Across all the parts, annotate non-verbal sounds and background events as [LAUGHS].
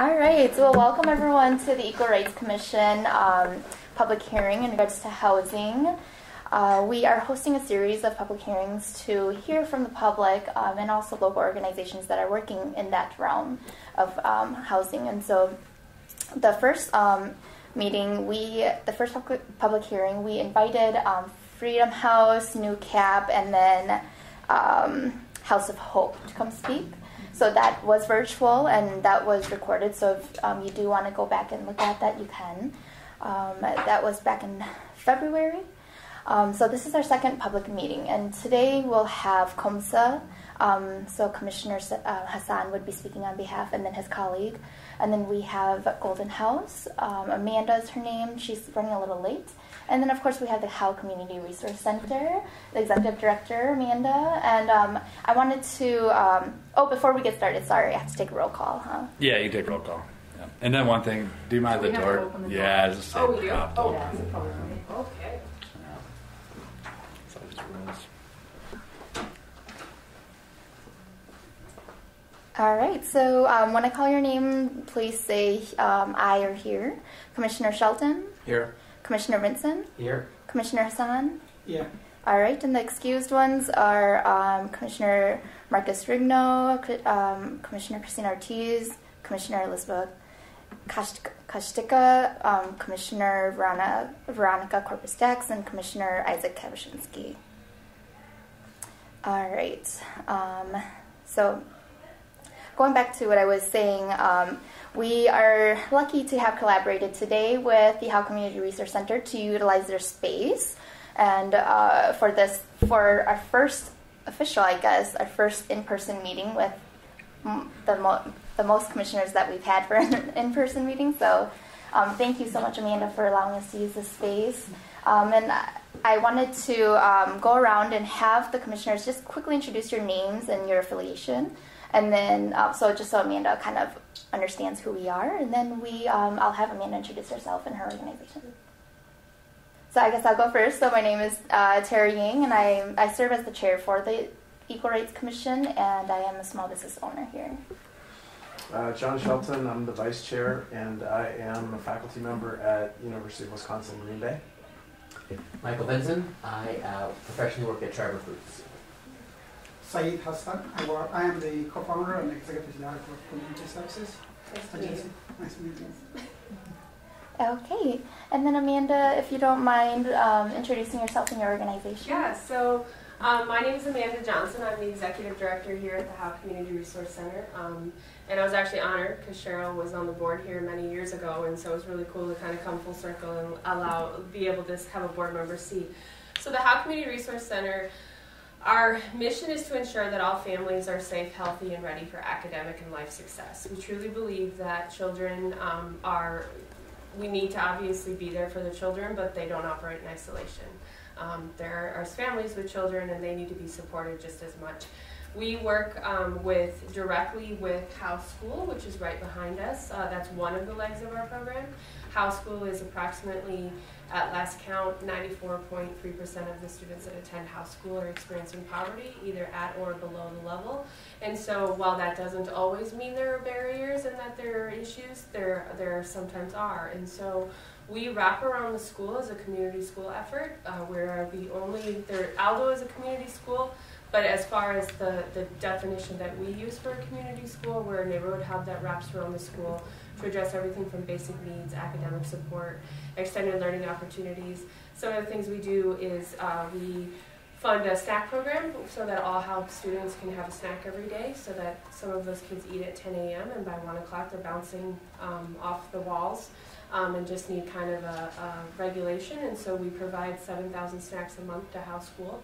All right, well, welcome everyone to the Equal Rights Commission um, public hearing in regards to housing. Uh, we are hosting a series of public hearings to hear from the public um, and also local organizations that are working in that realm of um, housing. And so, the first um, meeting, we the first public hearing, we invited um, Freedom House, NEWCAP, and then um, House of Hope to come speak. So that was virtual and that was recorded. So if um, you do want to go back and look at that, you can. Um, that was back in February. Um, so this is our second public meeting, and today we'll have COMSA. Um, so Commissioner uh, Hassan would be speaking on behalf, and then his colleague. And then we have Golden House. Um, Amanda is her name. She's running a little late. And then, of course, we have the Howe Community Resource Center, the executive director, Amanda. And um, I wanted to, um, oh, before we get started, sorry, aye have to take a roll call, huh? Yeah, you take roll call. Yeah. And then one thing, do you mind the door? the yeah, door? just oh, we do? Oh, yeah. Okay. All right, so um, when I call your name, please say um, I or here. Commissioner Shelton? Here. Commissioner Vinson? Here. Commissioner Hassan? Yeah. All right, and the excused ones are um, Commissioner Marcus Rigno, um, Commissioner Christine Ortiz, Commissioner Elizabeth Kashtika, um, Commissioner Verona, Veronica Corpus Dax, and Commissioner Isaac Kavashinsky. All right, um, so going back to what I was saying, um, we are lucky to have collaborated today with the Howe Community Resource Center to utilize their space. And uh, for this, for our first official, I guess, our first in-person meeting with the, mo- the most commissioners that we've had for an in-person meeting. So um, thank you so much, Amanda, for allowing us to use this space. Um, and I wanted to um, go around and have the commissioners just quickly introduce your names and your affiliation. And then, uh, so just so Amanda kind of understands who we are, and then we, um, I'll have Amanda introduce herself and her organization. So I guess I'll go first. So my name is uh, Tara Ying, and I, I serve as the chair for the Equal Rights Commission, and I am a small business owner here. Uh, John Shelton, I'm the vice chair, and I am a faculty member at University of Wisconsin Green Bay. Michael Benson, I uh, professionally work at Tribal Foods. Saeed Hassan. I, work, I am the co-founder and executive director of Community Services. Nice to meet you. Nice to meet you. Okay, and then Amanda, if you don't mind um, introducing yourself and your organization. Yeah, so um, my name is Amanda Johnson. I'm the executive director here at the Howe Community Resource Center. Um, and I was actually honored because Cheryl was on the board here many years ago, and so it was really cool to kind of come full circle and allow, be able to have a board member seat. So the Howe Community Resource Center our mission is to ensure that all families are safe, healthy, and ready for academic and life success. We truly believe that children um, are, we need to obviously be there for the children, but they don't operate in isolation. Um, there are families with children and they need to be supported just as much. We work um, with directly with Howe School, which is right behind us. Uh, that's one of the legs of our program. Howe School is approximately at last count, 94.3% of the students that attend Howe School are experiencing poverty, either at or below the level. And so while that doesn't always mean there are barriers and that there are issues, there, there sometimes are. And so we wrap around the school as a community school effort. Uh, we're the only, there, Aldo is a community school, but as far as the, the definition that we use for a community school, we're a neighborhood hub that wraps around the school to address everything from basic needs, academic support, extended learning opportunities. Some of the things we do is uh, we fund a snack program so that all Howe students can have a snack every day so that some of those kids eat at 10 a.m. and by 1 o'clock they're bouncing um, off the walls um, and just need kind of a, a, regulation. And so we provide 7,000 snacks a month to Howe School.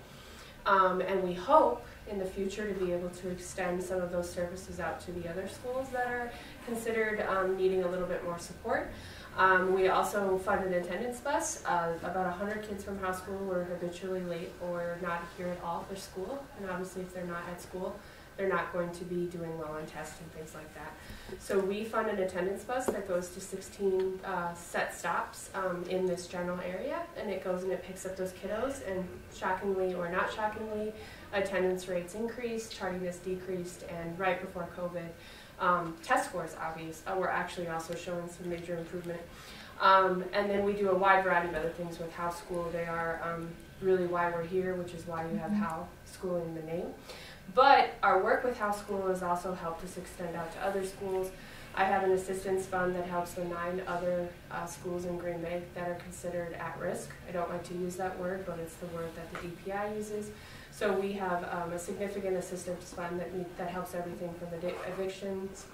Um, and we hope in the future to be able to extend some of those services out to the other schools that are considered um, needing a little bit more support. Um, we also fund an attendance bus. Uh, about 100 kids from Howe School were habitually late or not here at all for school. And obviously, if they're not at school, they're not going to be doing well on tests and things like that. So we fund an attendance bus that goes to 16 uh, set stops um, in this general area, and it goes and it picks up those kiddos. And shockingly or not shockingly, attendance rates increased, tardiness decreased, and right before COVID, Um, test scores, obvious, uh, were actually also showing some major improvement. Um, and then we do a wide variety of other things with Howe School. They are um, really why we're here, which is why you have Howe School in the name. But our work with Howe School has also helped us extend out to other schools. I have an assistance fund that helps the nine other uh, schools in Green Bay that are considered at risk. I don't like to use that word, but it's the word that the DPI uses. So we have um, a significant assistance fund that, that helps everything from the evictions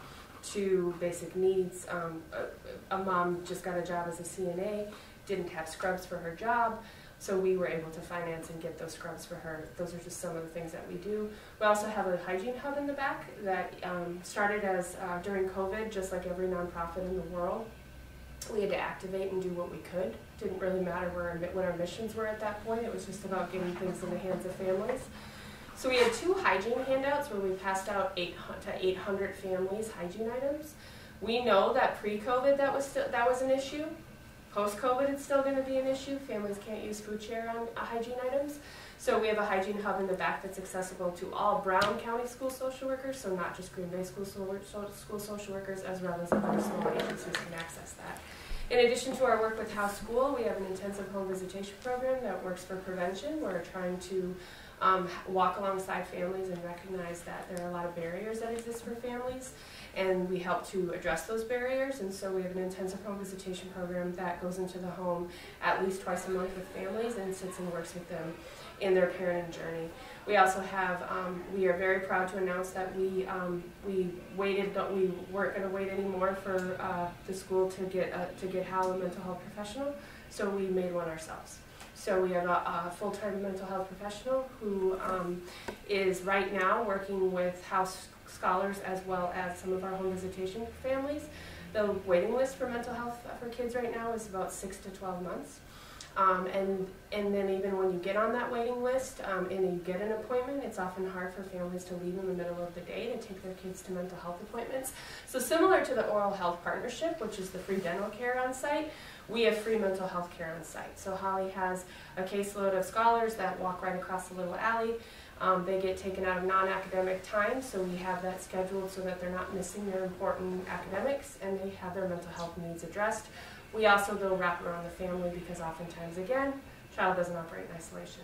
to basic needs. Um, a, a mom just got a job as a CNA, didn't have scrubs for her job. So we were able to finance and get those scrubs for her. Those are just some of the things that we do. We also have a hygiene hub in the back that um, started as uh, during COVID, just like every nonprofit in the world. We had to activate and do what we could. Didn't really matter where our, what our missions were at that point. It was just about getting things in the hands of families. So we had two hygiene handouts where we passed out eight to 800 families hygiene items. We know that pre-COVID that was still, that was an issue. Post-COVID, it's still going to be an issue. Families can't use food share on uh, hygiene items. So we have a hygiene hub in the back that's accessible to all Brown County school social workers, so not just Green Bay school, school social workers, as well as other small agencies can access that. In addition to our work with Howe School, we have an intensive home visitation program that works for prevention. We're trying to um, walk alongside families and recognize that there are a lot of barriers that exist for families and we help to address those barriers. And so we have an intensive home visitation program that goes into the home at least twice a month with families and sits and works with them in their parenting journey. We also have, um, we are very proud to announce that we, um, we waited, we weren't going to wait anymore for uh, the school to get, uh, to get Howe a mental health professional, so we made one ourselves. So we have a, a full-time mental health professional who um, is right now working with Howe scholars as well as some of our home visitation families. The waiting list for mental health for kids right now is about six to 12 months. Um, and, and then even when you get on that waiting list um, and you get an appointment, it's often hard for families to leave in the middle of the day to take their kids to mental health appointments. So similar to the Oral Health Partnership, which is the free dental care on site, we have free mental health care on site. So Holly has a caseload of scholars that walk right across the little alley. Um, they get taken out of non-academic time, so we have that scheduled so that they're not missing their important academics and they have their mental health needs addressed. We also go wrap around the family because oftentimes, again, child doesn't operate in isolation.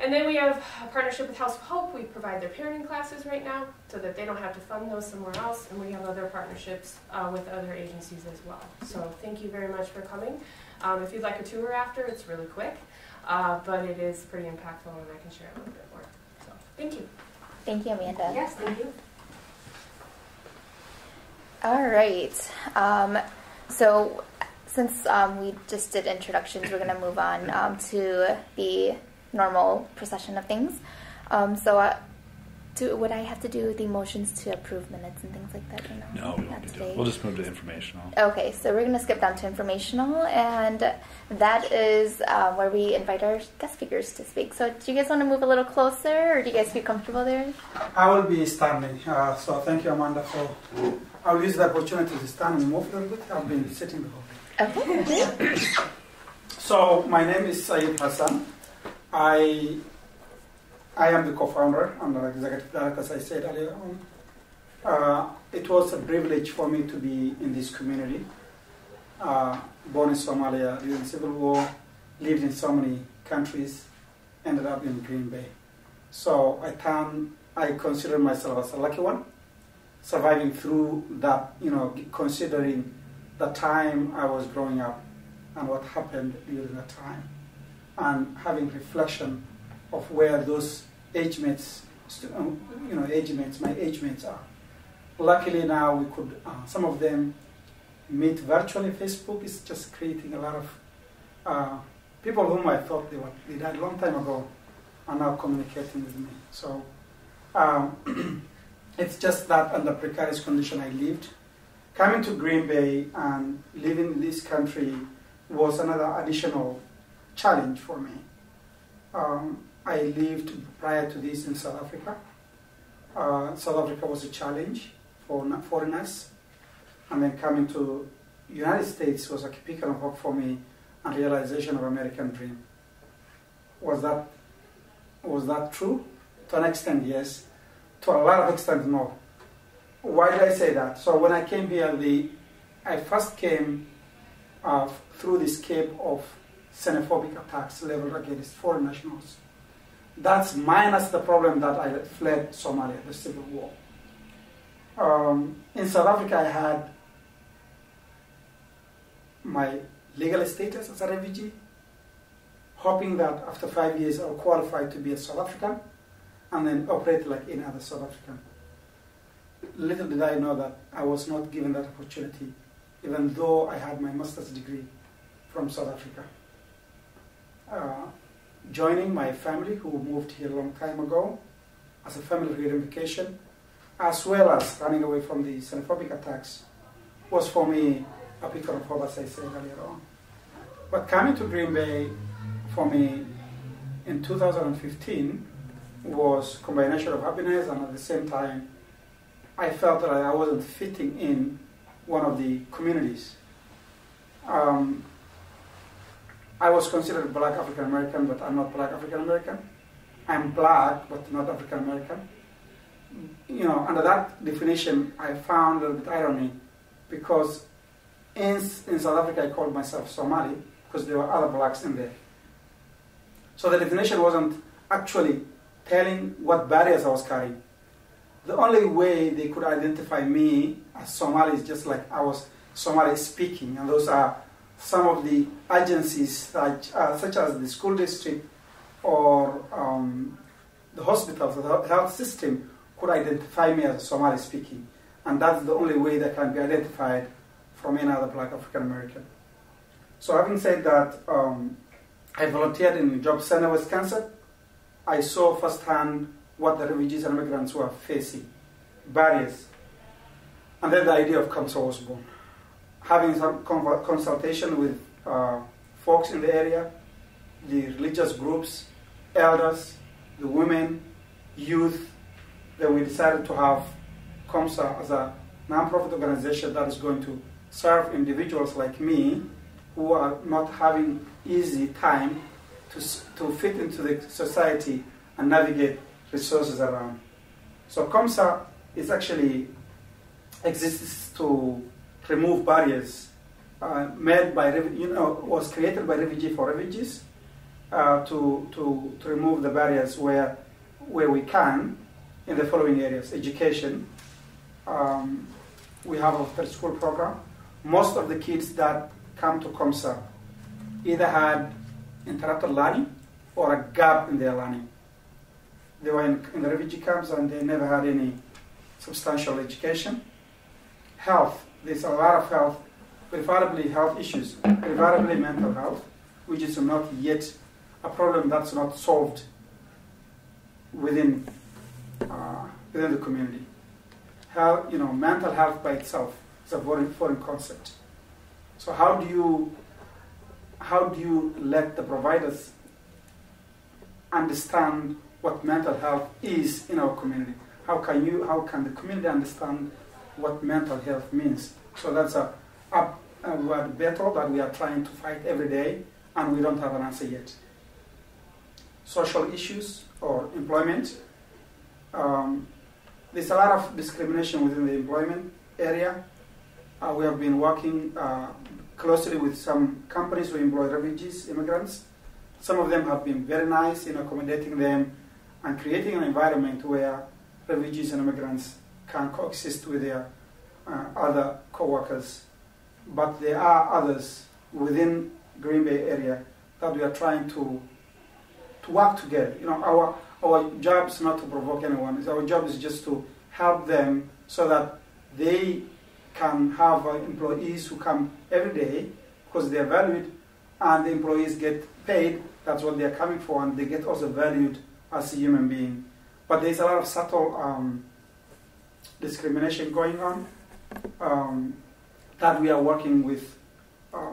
And then we have a partnership with House of Hope. We provide their parenting classes right now so that they don't have to fund those somewhere else. And we have other partnerships uh, with other agencies as well. So thank you very much for coming. Um, if you'd like a tour after, it's really quick, uh, but it is pretty impactful and I can share a little bit. More. So thank you. Thank you, Amanda. Yes, thank you. All right. Um, so, since um, we just did introductions, we're going to move on um, to the normal procession of things. Um, so, uh, do, would I have to do the motions to approve minutes and things like that? You know, no, we won't do We'll just move to informational. Okay, so we're going to skip down to informational, and that is uh, where we invite our guest speakers to speak. So, do you guys want to move a little closer, or do you guys feel comfortable there? I will be standing. Uh, so, thank you, Amanda, for. I'll use the opportunity to stand and move a little bit. I've been sitting the whole day. Okay. so, my name is Saeed Hassan. I I am the co-founder and the executive director, as I said earlier on. Uh, it was a privilege for me to be in this community. Uh, born in Somalia during the Civil War, lived in so many countries, ended up in Green Bay. So I can I consider myself as a lucky one, surviving through that, you know, considering the time I was growing up and what happened during that time, and having reflection of where those age mates, um, you know, age mates, my age mates are. Luckily now we could, uh, some of them meet virtually. Facebook is just creating a lot of uh, people whom I thought they were they died a long time ago are now communicating with me. So um, [CLEARS THROAT] it's just that under precarious condition I lived. Coming to Green Bay and living in this country was another additional challenge for me. Um, I lived prior to this in South Africa. Uh, South Africa was a challenge for foreigners, and then coming to United States was a beacon of hope for me and realization of American dream. Was that was that true? To an extent, yes. To a lot of extent, no. Why did I say that? So when I came here, the I first came uh, through this cape of xenophobic attacks leveled against foreign nationals. That's minus the problem that I fled Somalia, the civil war. Um, in South Africa, I had my legal status as a refugee, hoping that after five years I'll qualify to be a South African and then operate like any other South African. Little did I know that I was not given that opportunity, even though I had my master's degree from South Africa. Uh, joining my family who moved here a long time ago as a family reunification, as well as running away from the xenophobic attacks, was for me a picture of hope, as I said earlier on. But coming to Green Bay for me in 2015 was a combination of happiness and at the same time I felt that I wasn't fitting in one of the communities. Um, I was considered black African American, but I'm not black African American. I'm black, but not African American. You know, under that definition, I found a little bit irony because in, in South Africa, I called myself Somali because there were other blacks in there. So the definition wasn't actually telling what barriers I was carrying. The only way they could identify me as Somali is just like I was Somali speaking, and those are some of the agencies such, uh, such as the school district or um, the hospitals, the health system could identify me as Somali speaking. And that's the only way that can be identified from any other black African American. So having said that, um, I volunteered in the Job Center, Wisconsin. I saw firsthand what the refugees and immigrants were facing, barriers. And then the idea of COMSA was born having some consultation with uh, folks in the area, the religious groups, elders, the women, youth, then we decided to have COMSA as a nonprofit organization that is going to serve individuals like me who are not having easy time to, to fit into the society and navigate resources around. So COMSA is actually exists to remove barriers uh, made by, you know, was created by Refugee for Refugees uh, to, to, to remove the barriers where, where we can in the following areas. Education, um, we have a third school program. Most of the kids that come to COMSA either had interrupted learning or a gap in their learning. They were in, in the refugee camps and they never had any substantial education. Health, there's a lot of health, preferably health issues, preferably mental health, which is not yet a problem that's not solved within uh, within the community. Health, you know, mental health by itself is a very foreign concept. So how do you how do you let the providers understand what mental health is in our community? How can you how can the community understand what mental health means. So that's a, battle that we are trying to fight every day, and we don't have an answer yet. Social issues or employment. Um, there's a lot of discrimination within the employment area. Uh, we have been working uh, closely with some companies who employ refugees, immigrants. Some of them have been very nice in accommodating them and creating an environment where refugees and immigrants can coexist with their uh, other co-workers. But there are others within Green Bay area that we are trying to to work together. You know, our our job is not to provoke anyone. Our job is just to help them so that they can have uh, employees who come every day because they are valued, and the employees get paid. That's what they are coming for, and they get also valued as a human being. But there's a lot of subtle um, discrimination going on um, that we are working with, uh,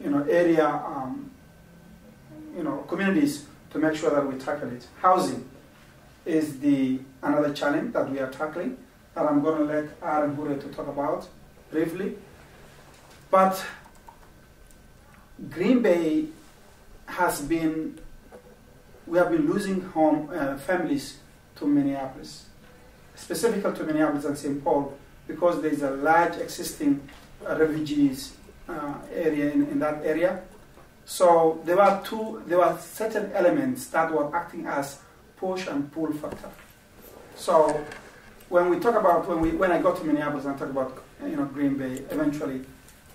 you know, area, um, you know, communities to make sure that we tackle it. Housing is the another challenge that we are tackling that I'm going to let Aaron Hure to talk about briefly. But Green Bay has been, we have been losing home uh, families to Minneapolis specifically to Minneapolis and St. Paul, because there is a large existing uh, refugees uh, area in, in that area. So there were two, there were certain elements that were acting as push and pull factor. So when we talk about when we when I got to Minneapolis and talk about you know Green Bay, eventually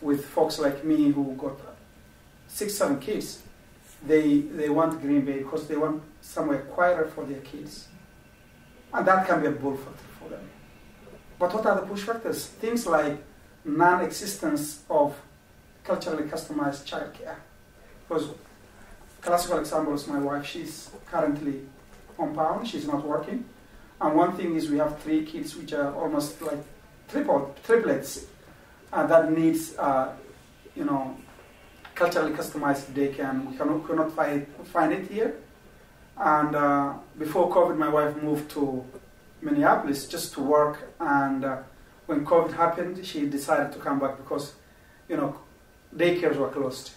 with folks like me who got six seven kids, they they want Green Bay because they want somewhere quieter for their kids, and that can be a pull factor for them. But what are the push factors? Things like non-existence of culturally customized childcare. Because classical example is my wife. She's currently on pound. She's not working. And one thing is we have three kids which are almost like triple, triplets uh, that needs, uh, you know, culturally customized daycare and we cannot, cannot find, find it here. And uh, before COVID, my wife moved to Minneapolis just to work. And uh, when COVID happened, she decided to come back because, you know, daycares were closed.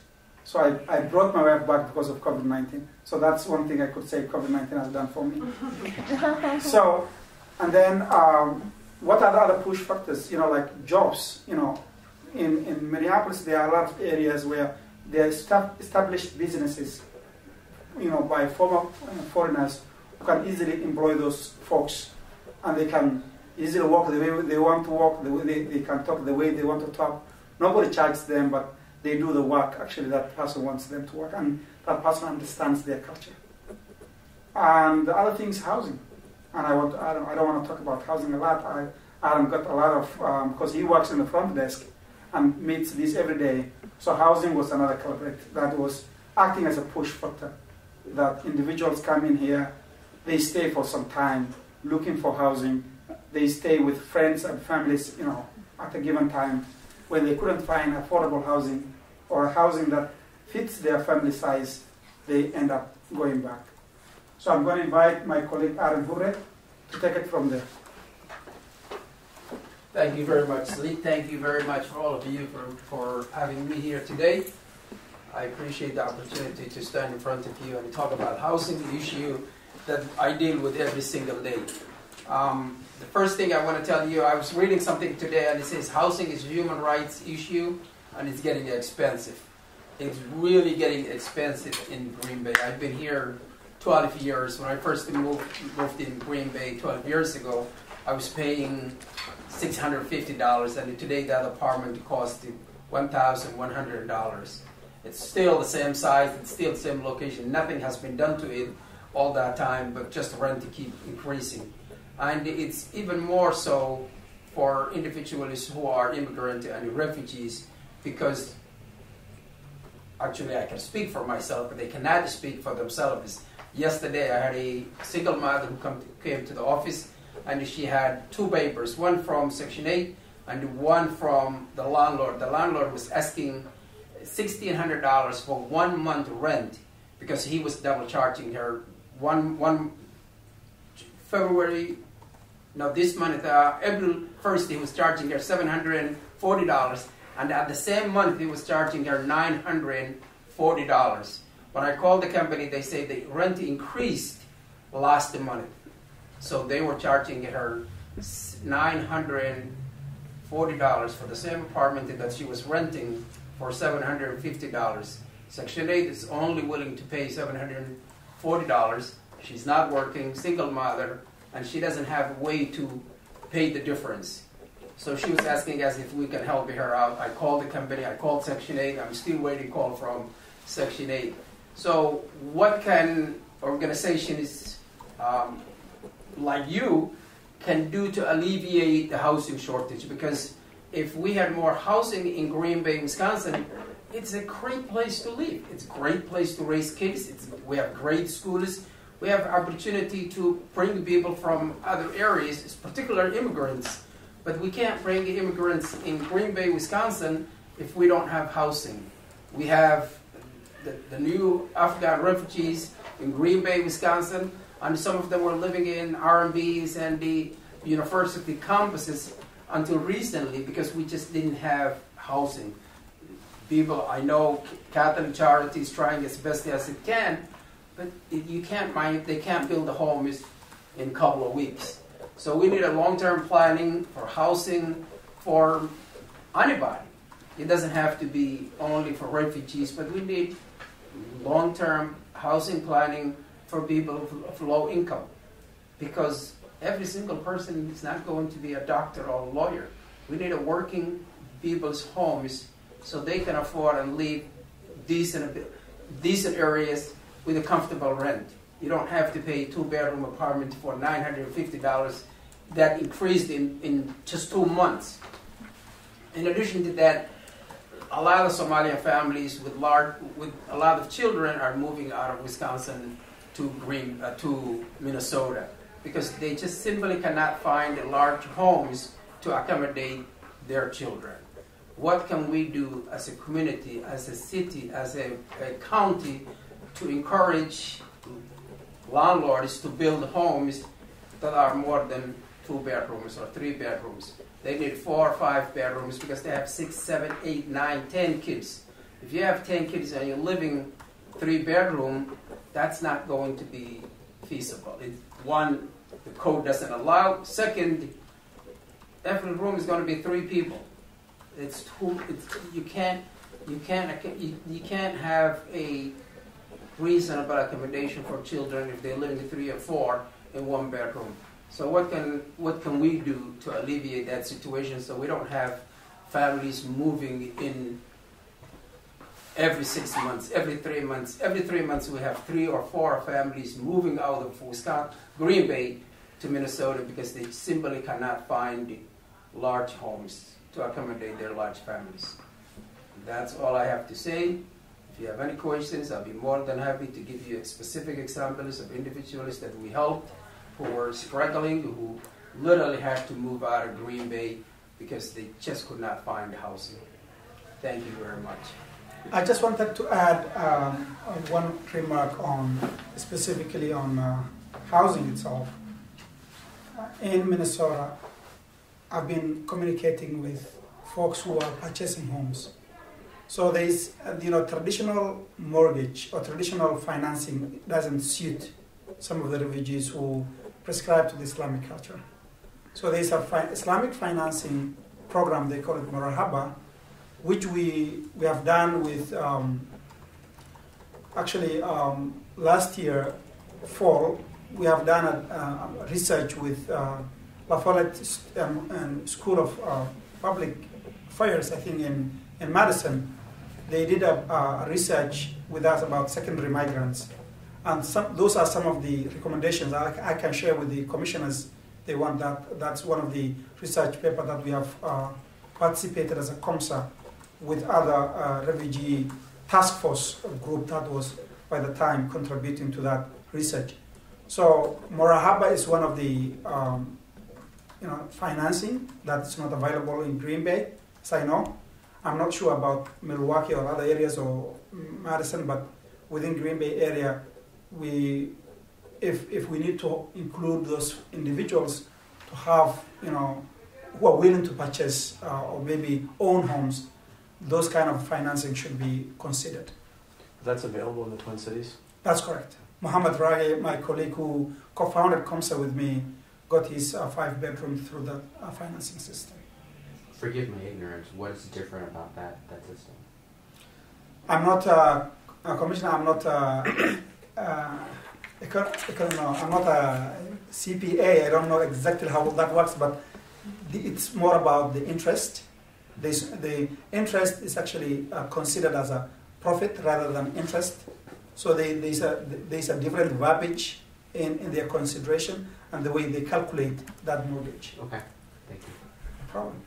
So I, I brought my wife back because of COVID 19. So that's one thing I could say COVID 19 has done for me. [LAUGHS] so, and then um, what are the other push factors? You know, like jobs. You know, in, in Minneapolis, there are a lot of areas where are established businesses, you know, by former uh, foreigners who can easily employ those folks and they can easily walk the way they want to walk, the way they, they can talk the way they want to talk. Nobody charges them, but they do the work actually that person wants them to work, and that person understands their culture. And the other thing is housing. And I, want, I, don't, I don't want to talk about housing a lot. I, Adam got a lot of, um, because he works in the front desk and meets this every day. So housing was another culprit that was acting as a push factor. That individuals come in here, they stay for some time, looking for housing. They stay with friends and families, you know, at a given time when they couldn't find affordable housing or housing that fits their family size, they end up going back. So I'm going to invite my colleague Aaron Hure to take it from there. Thank you very much, Lee. Thank you very much for all of you for, for having me here today. I appreciate the opportunity to stand in front of you and talk about housing issue that I deal with every single day. Um, the first thing I want to tell you, I was reading something today and it says housing is a human rights issue and it's getting expensive. It's really getting expensive in Green Bay. I've been here 12 years. When I first moved, moved in Green Bay 12 years ago, I was paying $650 and today that apartment costs $1,100. It's still the same size, it's still the same location. Nothing has been done to it all that time, but just rent to keep increasing. And it's even more so for individuals who are immigrant and refugees because actually I can speak for myself, but they cannot speak for themselves. Yesterday I had a single mother who come to, came to the office and she had two papers, one from Section 8 and one from the landlord. The landlord was asking $1,600 for one month rent because he was double charging her one, one February now this month, uh, April 1st, he was charging her $740, and at the same month, he was charging her $940. When I called the company, they say the rent increased last month. So they were charging her $940 for the same apartment that she was renting for $750. Section 8 is only willing to pay $740. She's not working, single mother, and she doesn't have a way to pay the difference. So she was asking us if we can help her out. I called the company, I called Section 8, I'm still waiting call from Section 8. So what can organizations um, like you can do to alleviate the housing shortage? Because if we had more housing in Green Bay, Wisconsin, it's a great place to live. It's a great place to raise kids. It's, we have great schools we have opportunity to bring people from other areas, particularly immigrants. But we can't bring immigrants in Green Bay, Wisconsin, if we don't have housing. We have the, the new Afghan refugees in Green Bay, Wisconsin, and some of them were living in Airbnbs and the university campuses until recently because we just didn't have housing. People, I know Catholic Charities trying as best as it can, but you can't mind, if they can't build a home in a couple of weeks. So we need a long-term planning for housing for anybody. It doesn't have to be only for refugees, but we need long-term housing planning for people of, low income. Because every single person is not going to be a doctor or a lawyer. We need a working people's homes so they can afford and live decent, decent areas with a comfortable rent. You don't have to pay two bedroom apartment for $950 that increased in, in just two months. In addition to that, a lot of Somalian families with large, with a lot of children are moving out of Wisconsin to Green, uh, to Minnesota because they just simply cannot find large homes to accommodate their children. What can we do as a community, as a city, as a, a county to encourage landlords to build homes that are more than two bedrooms or three bedrooms? They need four or five bedrooms because they have six, seven, eight, nine, ten kids. If you have ten kids and you're living three bedroom, that's not going to be feasible. It, one, the code doesn't allow. Second, every room is going to be three people. It's too. It's, you can't. You can't. You, you can't have a reasonable accommodation for children if they're living three or four in one bedroom. So what can what can we do to alleviate that situation so we don't have families moving in every six months, every three months, every three months we have three or four families moving out of Wisconsin, Green Bay to Minnesota because they simply cannot find large homes to accommodate their large families. That's all I have to say. If you have any questions, I'll be more than happy to give you specific examples of individuals that we helped who were struggling, who literally had to move out of Green Bay because they just could not find housing. Thank you very much. I just wanted to add um, one remark on specifically on uh, housing itself. In Minnesota, I've been communicating with folks who are purchasing homes. So there is, uh, you know, traditional mortgage or traditional financing doesn't suit some of the refugees who prescribe to the Islamic culture. So there is a fi- Islamic financing program, they call it Murabaha, which we, we have done with, um, actually um, last year, fall, we have done a, a research with uh, La Follette um, School of uh, Public Affairs, I think in, in Madison. They did a, a research with us about secondary migrants. And some, those are some of the recommendations I, I, can share with the commissioners. They want that. That's one of the research paper that we have uh, participated as a COMSA with other uh, refugee task force group that was by the time contributing to that research. So Murabaha is one of the um, you know financing that's not available in Green Bay, as I know. I'm not sure about Milwaukee or other areas or Madison, but within Green Bay area, we if if we need to include those individuals to have you know who are willing to purchase uh, or maybe own homes, those kind of financing should be considered. That's available in the Twin Cities? That's correct. Muhammad Raghi, my colleague who co-founded COMSA with me, got his uh, five bedroom through the uh, financing system. Forgive my ignorance. What is different about that, that system? I'm not uh, a commissioner. I'm not uh, [COUGHS] uh, econ- econ- I'm not a CPA. I don't know exactly how that works, but the, it's more about the interest. This, the interest is actually uh, considered as a profit rather than interest. So they, there's, a, there's a different verbiage in, in their consideration and the way they calculate that mortgage. Okay, thank you. No problem.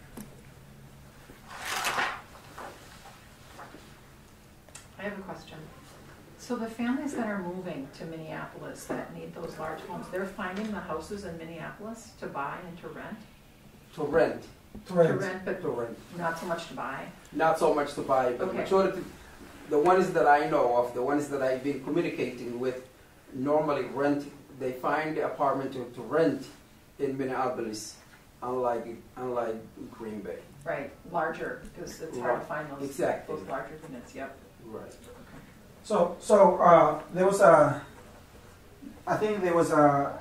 I have a question. So the families that are moving to Minneapolis that need those large homes, they're finding the houses in Minneapolis to buy and to rent? To rent, To Correct. rent, but to rent. not so much to buy? Not so much to buy, but Okay. majority, the ones that I know of, the ones that I've been communicating with, normally rent, they find the apartment to, to rent in Minneapolis, unlike, unlike Green Bay. Right, larger, because it's hard to find those, Exactly. those larger units, yep. Right. So, so uh, there was a, I think there was a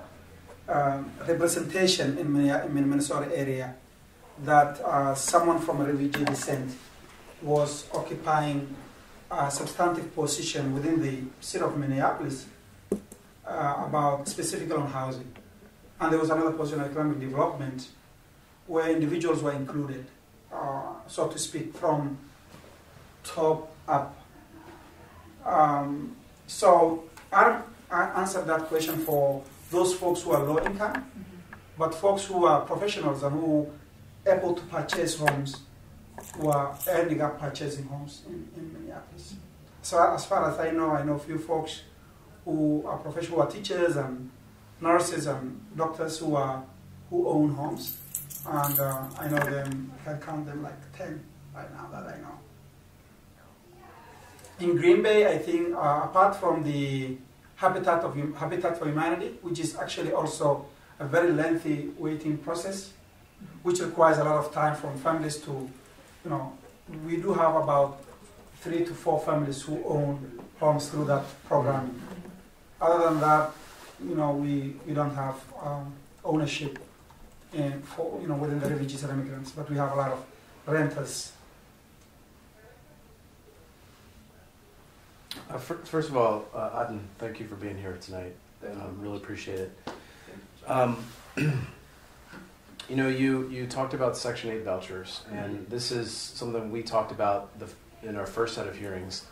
um, representation in Minne- in Minnesota area that uh, someone from a refugee descent was occupying a substantive position within the city of Minneapolis uh, about specifically on housing. And there was another position on economic development where individuals were included, uh, so to speak, from top up. Um, so I, I answered that question for those folks who are low income, but folks who are professionals and who able to purchase homes, who are ending up purchasing homes in, in Minneapolis. So as far as I know, I know a few folks who are professional, are teachers and nurses and doctors who are who own homes, and uh, I know them. I can count them like ten right now that I know. In Green Bay, I think uh, apart from the Habitat of Habitat for Humanity, which is actually also a very lengthy waiting process, which requires a lot of time from families to, you know, we do have about three to four families who own homes through that program. Other than that, you know, we, we don't have um, ownership in, for, you know, within the refugees and immigrants, but we have a lot of renters. Uh, fir- first of all, uh, Aden, thank you for being here tonight. Um, really appreciate it. Um, [CLEARS THROAT] you know, you, you talked about Section 8 vouchers, and this is something we talked about the, in our first set of hearings.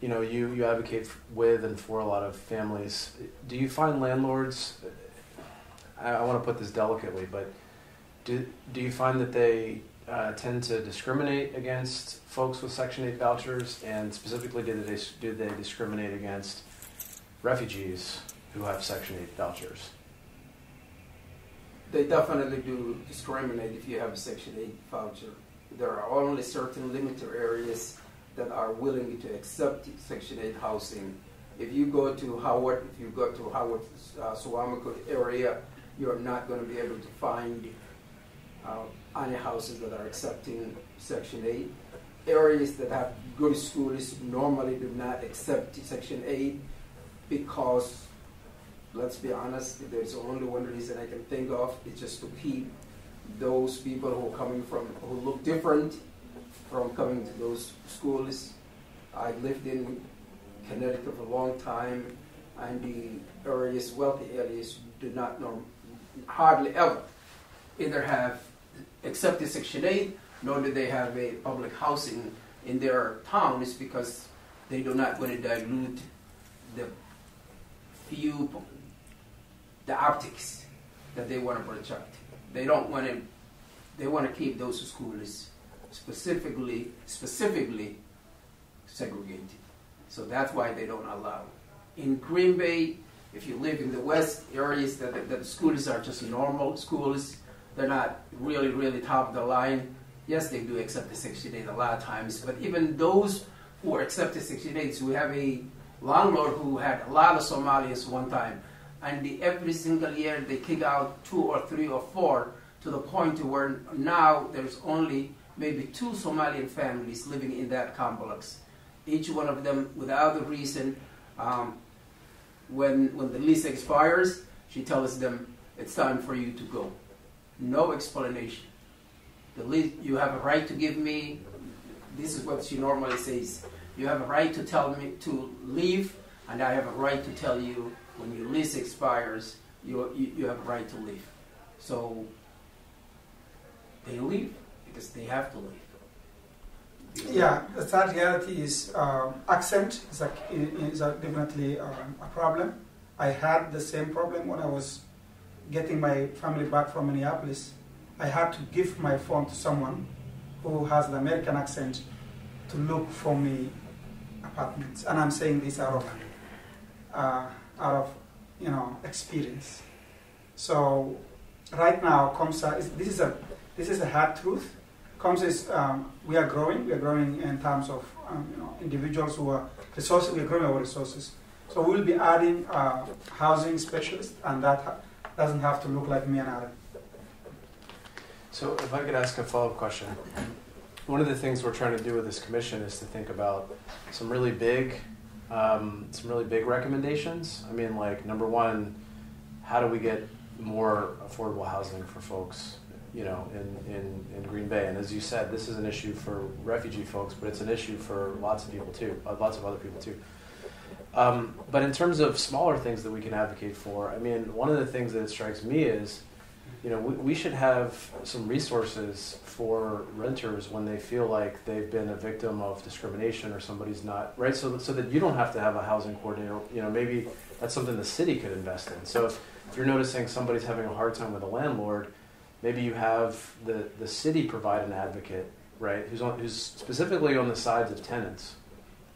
You know, you, you advocate with and for a lot of families. Do you find landlords, I, I want to put this delicately, but do, do you find that they uh, tend to discriminate against folks with Section 8 vouchers, and specifically, do they, do they discriminate against refugees who have Section 8 vouchers? They definitely do discriminate if you have a Section 8 voucher. There are only certain limited areas that are willing to accept Section 8 housing. If you go to Howard, if you go to Howard, uh, Suamico area, you're not going to be able to find uh, any houses that are accepting Section 8. Areas that have good schools normally do not accept Section 8 because let's be honest, there's only one reason I can think of, it's just to keep those people who are coming from, who look different from coming to those schools. I lived in Connecticut for a long time, and the areas, wealthy areas, do not know, hardly ever either have accepted Section 8, nor do they have a public housing in their towns because they do not want to dilute the few the optics that they want to project. They don't want to. They want to keep those schools specifically specifically segregated. So that's why they don't allow. In Green Bay, if you live in the west areas, that that the schools are just normal schools. They're not really really top of the line. Yes, they do accept the Section 8 a lot of times, but even those who are accepted Section 8, we have a landlord who had a lot of Somalis one time and the, every single year they kick out two or three or four to the point where now there's only maybe two Somalian families living in that complex. Each one of them, without a reason, um, when when the lease expires, she tells them it's time for you to go. No explanation. The lease, you have a right to give me. This is what she normally says. You have a right to tell me to leave, and I have a right to tell you when your lease expires, you, you, you have a right to leave. So they leave because they have to leave. Yeah, the sad reality is um, accent is, a, is a definitely um, a problem. I had the same problem when I was getting my family back from Minneapolis. I had to give my phone to someone who has an American accent to look for me apartments, and I'm saying this out of uh, out of you know experience. So right now, COMSA is this is a this is a hard truth. COMSA is um, we are growing. We are growing in terms of um, you know individuals who are resources. We are growing our resources. So we'll be adding uh, housing specialists, and that ha- doesn't have to look like me and Adam. So, if I could ask a follow up question. One of the things we're trying to do with this commission is to think about some really big, um, some really big recommendations. I mean, like number one, how do we get more affordable housing for folks, you know, in, in, in Green Bay. And as you said, this is an issue for refugee folks, but it's an issue for lots of people too, uh, lots of other people too. Um, but in terms of smaller things that we can advocate for, I mean, one of the things that strikes me is, you know, we, we should have some resources for renters when they feel like they've been a victim of discrimination or somebody's not right. So, so that you don't have to have a housing coordinator. You know, maybe that's something the city could invest in. So if, if you're noticing somebody's having a hard time with a landlord, maybe you have the, the city provide an advocate, right, who's, on, who's specifically on the sides of tenants,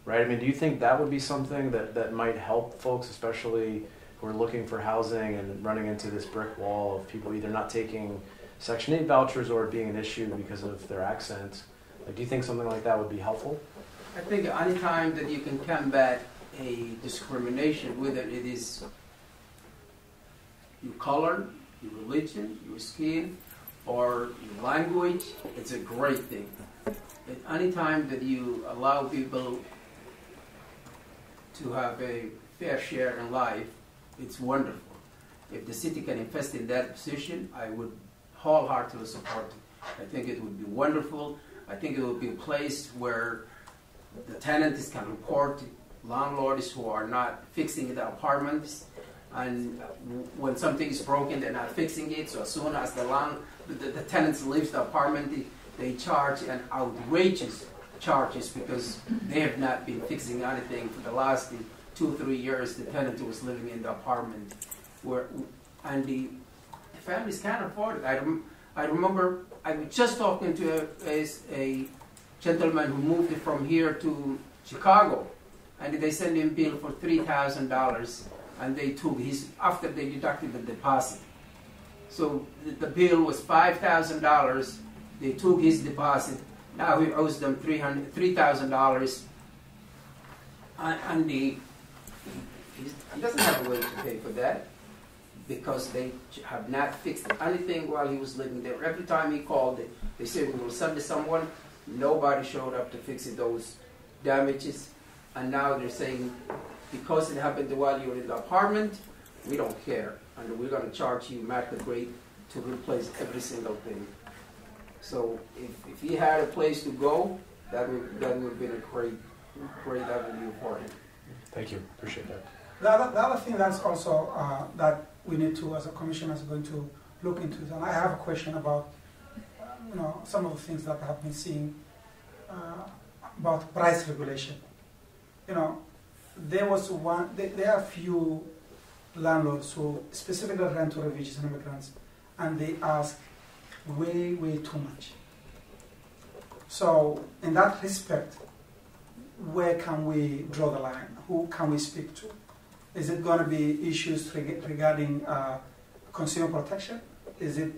right? I mean, do you think that would be something that, that might help folks, especially who are looking for housing and running into this brick wall of people either not taking Section 8 vouchers or it being an issue because of their accent? Like, do you think something like that would be helpful? I think any time that you can combat a discrimination, whether it is your color, your religion, your skin, or your language, it's a great thing. Any time that you allow people to have a fair share in life, it's wonderful. If the city can invest in that position, I would wholeheartedly support it. I think it would be wonderful. I think it would be a place where the tenants can report landlords who are not fixing the apartments. And when something is broken, they're not fixing it. So as soon as the land, the, the tenants leave the apartment, they, they charge an outrageous charges because they have not been fixing anything for the last two, or three years. The tenant was living in the apartment, where and the, families can't afford it. I, rem, I remember I was just talking to a, a, gentleman who moved from here to Chicago, and they sent him bill for three thousand dollars, and they took his after they deducted the deposit. So the, the bill was five thousand dollars. They took his deposit. Now he owes them three hundred three thousand dollars, and the he doesn't have a way to pay for that because they have not fixed anything while he was living there. Every time he called, they, they said we will send to someone. Nobody showed up to fix those damages, and now they're saying because it happened while you were in the apartment, we don't care, and we're going to charge you market rate to replace every single thing. So if, if he had a place to go, that would that would have been a great great avenue for him. Thank you. Appreciate that. The other, the other thing that's also uh, that we need to, as a commission, is going to look into it. And I have a question about, you know, some of the things that I have been seeing uh, about price regulation. You know, there was one. There, there are few landlords who specifically rent to refugees and immigrants, and they ask way, way too much. So, in that respect, where can we draw the line? Who can we speak to? Is it going to be issues regarding uh, consumer protection? Is it,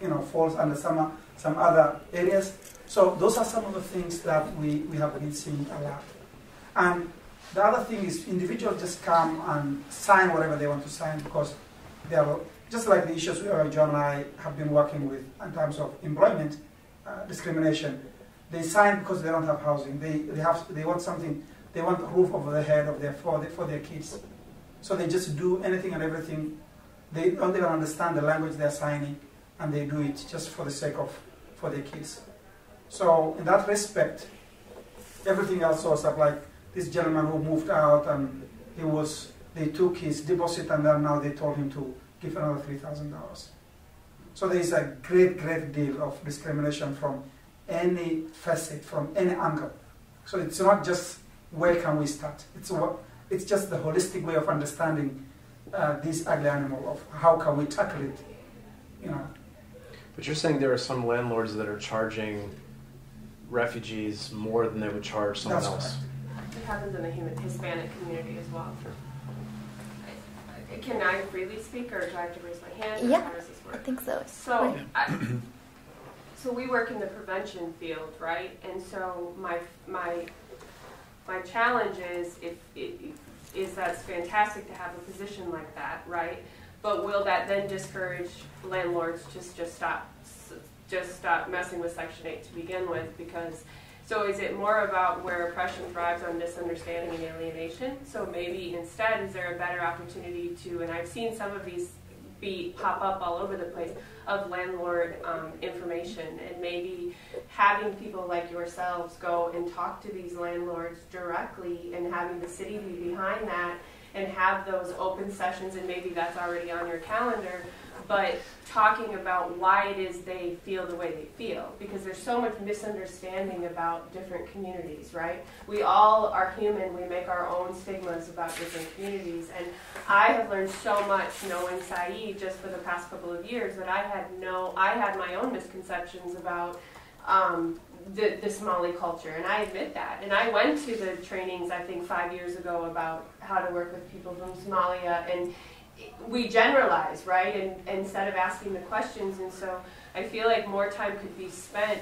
you know, falls under some, some other areas? So those are some of the things that we, we have been seeing a lot. And the other thing is individuals just come and sign whatever they want to sign because they are, just like the issues uh, John and I have been working with in terms of employment uh, discrimination. They sign because they don't have housing. They, they, have, they want something, they want a roof over their head of their, for, their, for their kids. So they just do anything and everything. They don't even understand the language they're signing, and they do it just for the sake of for their kids. So in that respect, everything else was up. Like this gentleman who moved out, and he was they took his deposit, and then now they told him to give another three thousand dollars. So there is a great, great deal of discrimination from any facet, from any angle. So it's not just where can we start. It's what it's just the holistic way of understanding uh, this ugly animal of how can we tackle it, you know. But you're saying there are some landlords that are charging refugees more than they would charge someone That's else. correct. It happens in the Hispanic community as well. Can I freely speak, or do I have to raise my hand? Yeah. How does this I think so. So, I, so we work in the prevention field, right? And so my my my challenge is if, if is that's fantastic to have a position like that, right? But will that then discourage landlords just just stop just stop messing with Section Eight to begin with? Because so is it more about where oppression thrives on misunderstanding and alienation? So maybe instead, is there a better opportunity to? And I've seen some of these be pop up all over the place of landlord um, information. And maybe having people like yourselves go and talk to these landlords directly and having the city be behind that and have those open sessions and maybe that's already on your calendar but talking about why it is they feel the way they feel because there's so much misunderstanding about different communities right? We all are human we make our own stigmas about different communities and i have learned so much knowing saeed just for the past couple of years that i had no i had my own misconceptions about um, the, the Somali culture, and I admit that. And I went to the trainings, I think, five years ago about how to work with people from Somalia, and we generalize, right? And, instead of asking the questions, and so I feel like more time could be spent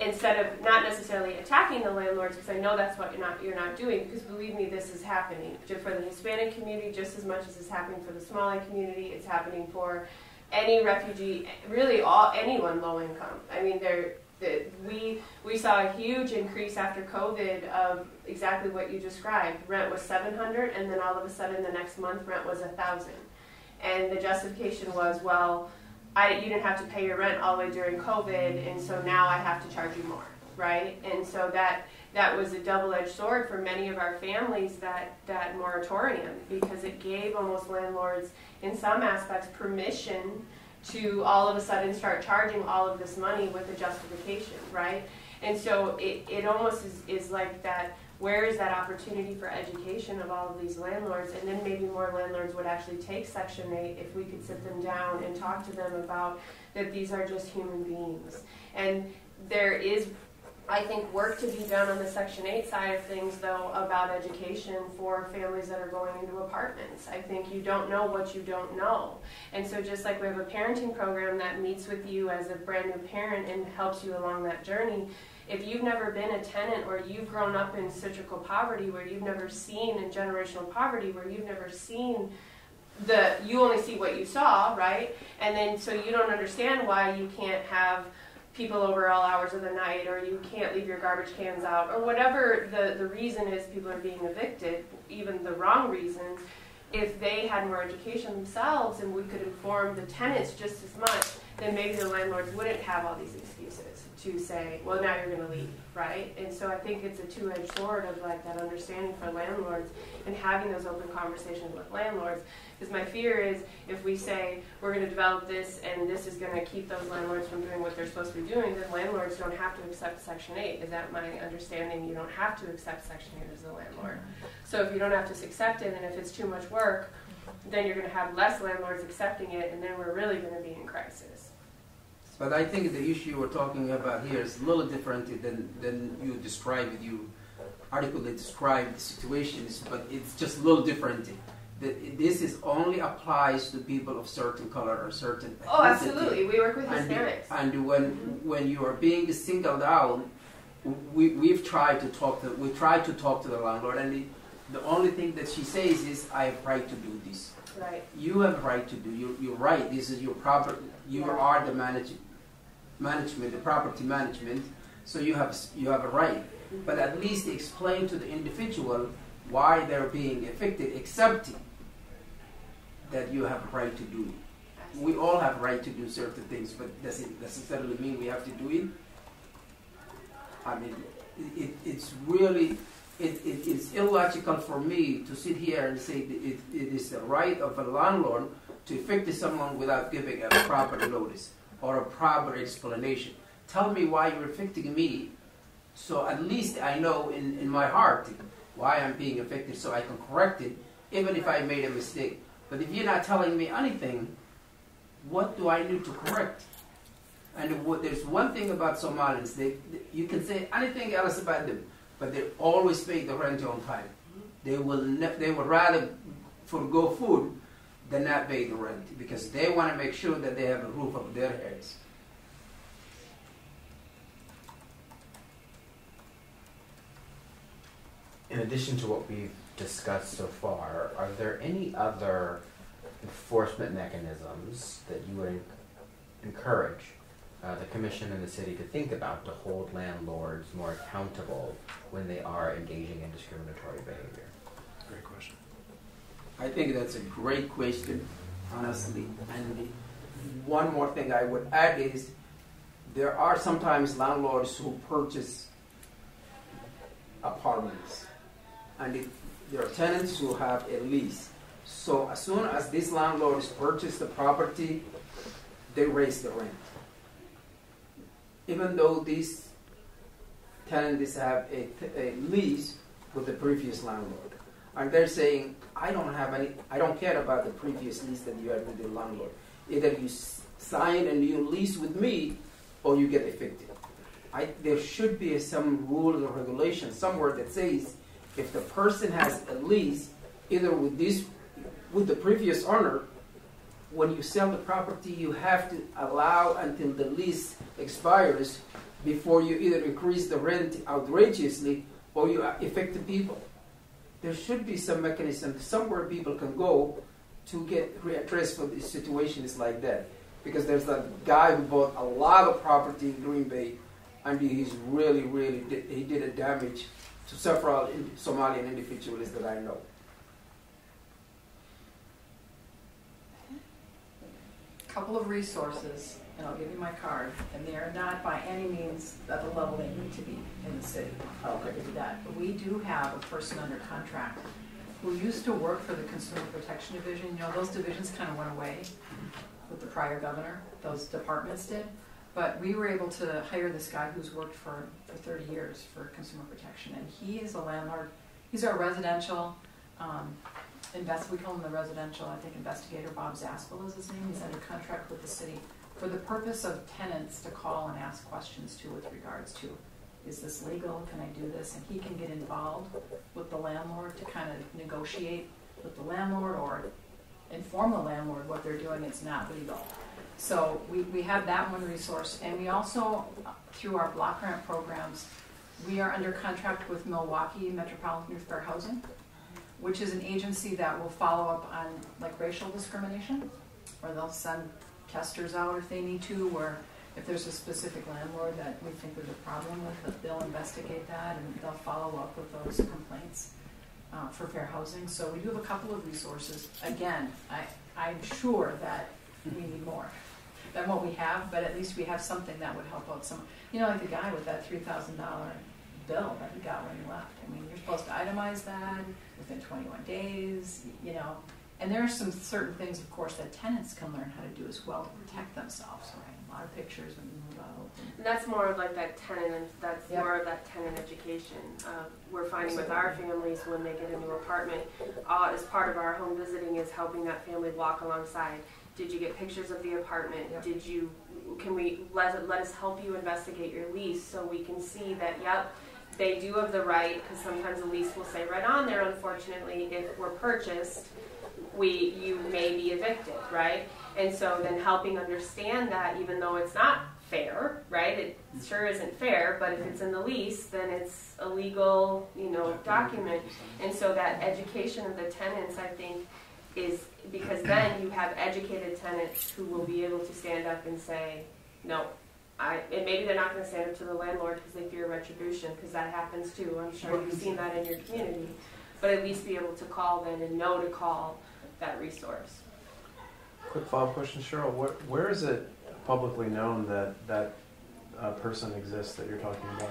instead of not necessarily attacking the landlords, because I know that's what you're not you're not doing. Because believe me, this is happening for the Hispanic community just as much as it's happening for the Somali community. It's happening for any refugee, really all anyone low income. I mean, they're the, we we saw a huge increase after COVID of exactly what you described. Rent was 700, and then all of a sudden the next month rent was a thousand, and the justification was, well, I you didn't have to pay your rent all the way during COVID, and so now I have to charge you more, right? And so that that was a double-edged sword for many of our families that that moratorium because it gave almost landlords in some aspects permission to all of a sudden start charging all of this money with a justification, right? And so it, it almost is, is like that where is that opportunity for education of all of these landlords? And then maybe more landlords would actually take Section 8 if we could sit them down and talk to them about that these are just human beings. And there is I think work to be done on the Section 8 side of things, though, about education for families that are going into apartments. I think you don't know what you don't know. And so, just like we have a parenting program that meets with you as a brand new parent and helps you along that journey, if you've never been a tenant or you've grown up in cyclical poverty where you've never seen in generational poverty where you've never seen the you only see what you saw right and then so you don't understand why you can't have people over all hours of the night or you can't leave your garbage cans out or whatever the, the reason is people are being evicted, even the wrong reasons, if they had more education themselves and we could inform the tenants just as much, then maybe the landlords wouldn't have all these excuses to say, well, now you're going to leave, right? And so I think it's a two-edged sword of like that understanding for landlords and having those open conversations with landlords because my fear is if we say we're going to develop this and this is going to keep those landlords from doing what they're supposed to be doing, then landlords don't have to accept Section 8. Is that my understanding? You don't have to accept Section 8 as a landlord. So if you don't have to accept it and if it's too much work, then you're going to have less landlords accepting it and then we're really going to be in crisis. But I think the issue we're talking about here is a little different than, than you described, you articulately described the situations, but it's just a little different. That this is only applies to people of certain color or certain oh absolutely. We work with hispanics. and, and when mm-hmm. when you are being singled out we, we've tried to talk to we tried to talk to the landlord and the, the only thing that she says is i have right to do this. Right. You have a right to do you, you're right. This is your proper you yeah. are the manage, management the property management so you have you have a right but at least explain to the individual why they're being evicted accepting that you have a right to do. It. We all have a right to do certain things, but does it necessarily mean we have to do it? I mean, it, it's really, it, it, it's illogical for me to sit here and say it, it is the right of a landlord to evict someone without giving a proper notice or a proper explanation. Tell me why you're affecting me, so at least I know in, in my heart why I'm being affected, so I can correct it, even if I made a mistake. But if you're not telling me anything, what do I need to correct? And what, there's one thing about Somalians, they, they, you can say anything else about them, but they always pay the rent on time. They will they would rather forego food than not pay the rent because they want to make sure that they have a roof over their heads. In addition to what we've discussed so far, are there any other enforcement mechanisms that you would encourage uh, the commission and the city to think about to hold landlords more accountable when they are engaging in discriminatory behavior? I think that's a great question. honestly. And one more thing I would add is there are sometimes landlords who purchase apartments, and it, there are tenants who have a lease. So as soon as these landlords purchase the property, they raise the rent. Even though these tenants have a, a lease with the previous landlord. And they're saying, I don't have any, I don't care about the previous lease that you had with the landlord. Either you sign a new lease with me or you get evicted. I, there should be some rules or regulations somewhere that says if the person has a lease, either with this, with the previous owner, when you sell the property, you have to allow until the lease expires before you either increase the rent outrageously or you affect the people. There should be some mechanism somewhere people can go to get readdressed for these situations like that. Because there's a guy who bought a lot of property in Green Bay, and he's really, really he did a damage to several Somalian individuals that I know. Couple of resources, and I'll give you my card, and they are not by any means at the level they need to be in the city. I'll give you that. But we do have a person under contract who used to work for the Consumer Protection Division. You know, those divisions kind of went away with the prior governor, those departments did. But we were able to hire this guy who's worked for, for thirty years for consumer protection, and he is a landlord. He's our residential, um, invest, we call him the residential, I think investigator, Bob Zaspel is his name. He's under contract with the city for the purpose of tenants to call and ask questions to with regards to, is this legal, can I do this? And he can get involved with the landlord to kind of negotiate with the landlord or inform the landlord what they're doing is not legal. So we, we have that one resource, and we also, through our block grant programs, we are under contract with Milwaukee Metropolitan Fair Housing, which is an agency that will follow up on like racial discrimination, or they'll send testers out if they need to, or if there's a specific landlord that we think there's a problem with, they'll investigate that and they'll follow up with those complaints uh, for fair housing. So we do have a couple of resources. Again, I, I'm sure that we need more than what we have, but at least we have something that would help out some. You know, like the guy with that three thousand dollar bill that he got when he left. I mean, you're supposed to itemize that within 21 days. You know, and there are some certain things, of course, that tenants can learn how to do as well to protect themselves. Right, a lot of pictures when you move out. And, that's more of like that tenant, that's Yep. more of that tenant education. Uh, we're finding with our families when they get a new apartment, uh, as part of our home visiting is helping that family walk alongside. Did you get pictures of the apartment? Yep. Did you, can we, let, let us help you investigate your lease so we can see that, yep, they do have the right, because sometimes the lease will say right on there, unfortunately, if we're purchased, we, you may be evicted, right? And so then helping understand that, even though it's not fair, right? It sure isn't fair, but if it's in the lease, then it's a legal, you know, document. And so that education of the tenants, I think, is because then you have educated tenants who will be able to stand up and say, no, I, and maybe they're not going to stand up to the landlord because they fear retribution, because that happens too. I'm sure you've seen that in your community. But at least be able to call then and know to call that resource. Quick follow-up question, Cheryl. Where, where is it publicly known that that uh, person exists that you're talking about?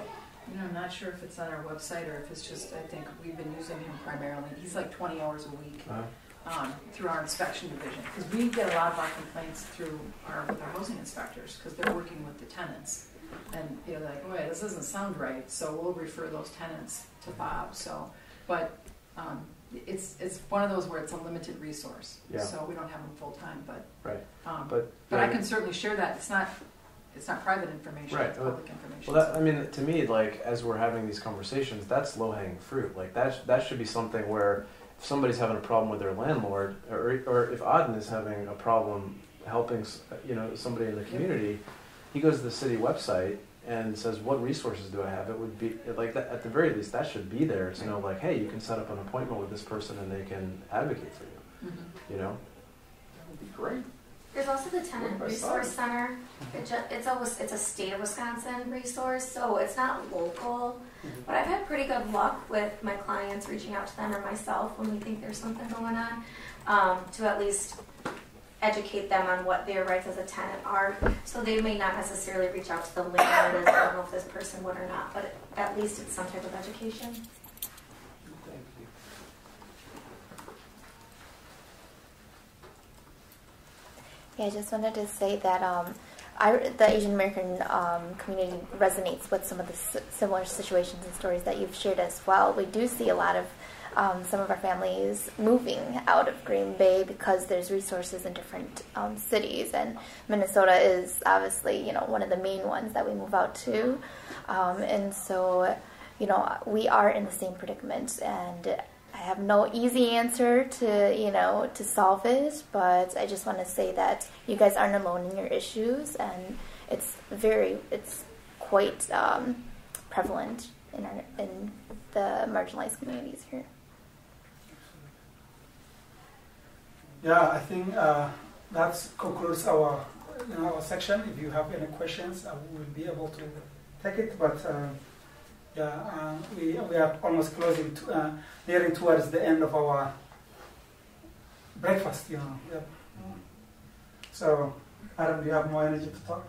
you know, I'm not sure if it's on our website or if it's just. I think we've been using him primarily. He's like 20 hours a week. Uh, um, through our inspection division, because we get a lot of our complaints through our, with our housing inspectors, because they're working with the tenants. And you're like, wait, this doesn't sound right, so we'll refer those tenants to Bob, so, but, um, it's, it's one of those where it's a limited resource. Yeah. So we don't have them full-time, but, right. um, But but I can certainly share that, it's not, it's not private information, Right, it's well- public information. Well, that, I mean, to me, like as we're having these conversations, that's low hanging fruit. Like that, that should be something where if somebody's having a problem with their landlord, or, or if Auden is having a problem helping, you know, somebody in the community, he goes to the city website and says, "What resources do I have?" It would be like that. At the very least, that should be there to know, like, hey, you can set up an appointment with this person and they can advocate for you. Mhm. You know. That would be great. There's also the Tenant What if Resource Center. It ju- it's a, it's a state of Wisconsin resource, so it's not local. But I've had pretty good luck with my clients reaching out to them or myself when we think there's something going on, um, to at least educate them on what their rights as a tenant are. So they may not necessarily reach out to the landlord as I don't know if this person would or not, but at least it's some type of education. Thank you. Yeah, I just wanted to say that um, I, the Asian American um, community resonates with some of the similar situations and stories that you've shared as well. We do see a lot of um, some of our families moving out of Green Bay because there's resources in different um, cities, and Minnesota is obviously you know one of the main ones that we move out to, um, and so you know we are in the same predicament and. I have no easy answer to you know to solve it, but I just want to say that you guys aren't alone in your issues, and it's very it's quite um, prevalent in our in the marginalized communities here. Yeah, I think uh, that concludes our you know, our section. If you have any questions, I will be able to take it. But uh, yeah, uh, we we are almost closing, to, uh, nearing towards the end of our breakfast. You know. Yep. So, Adam, do you have more energy to talk?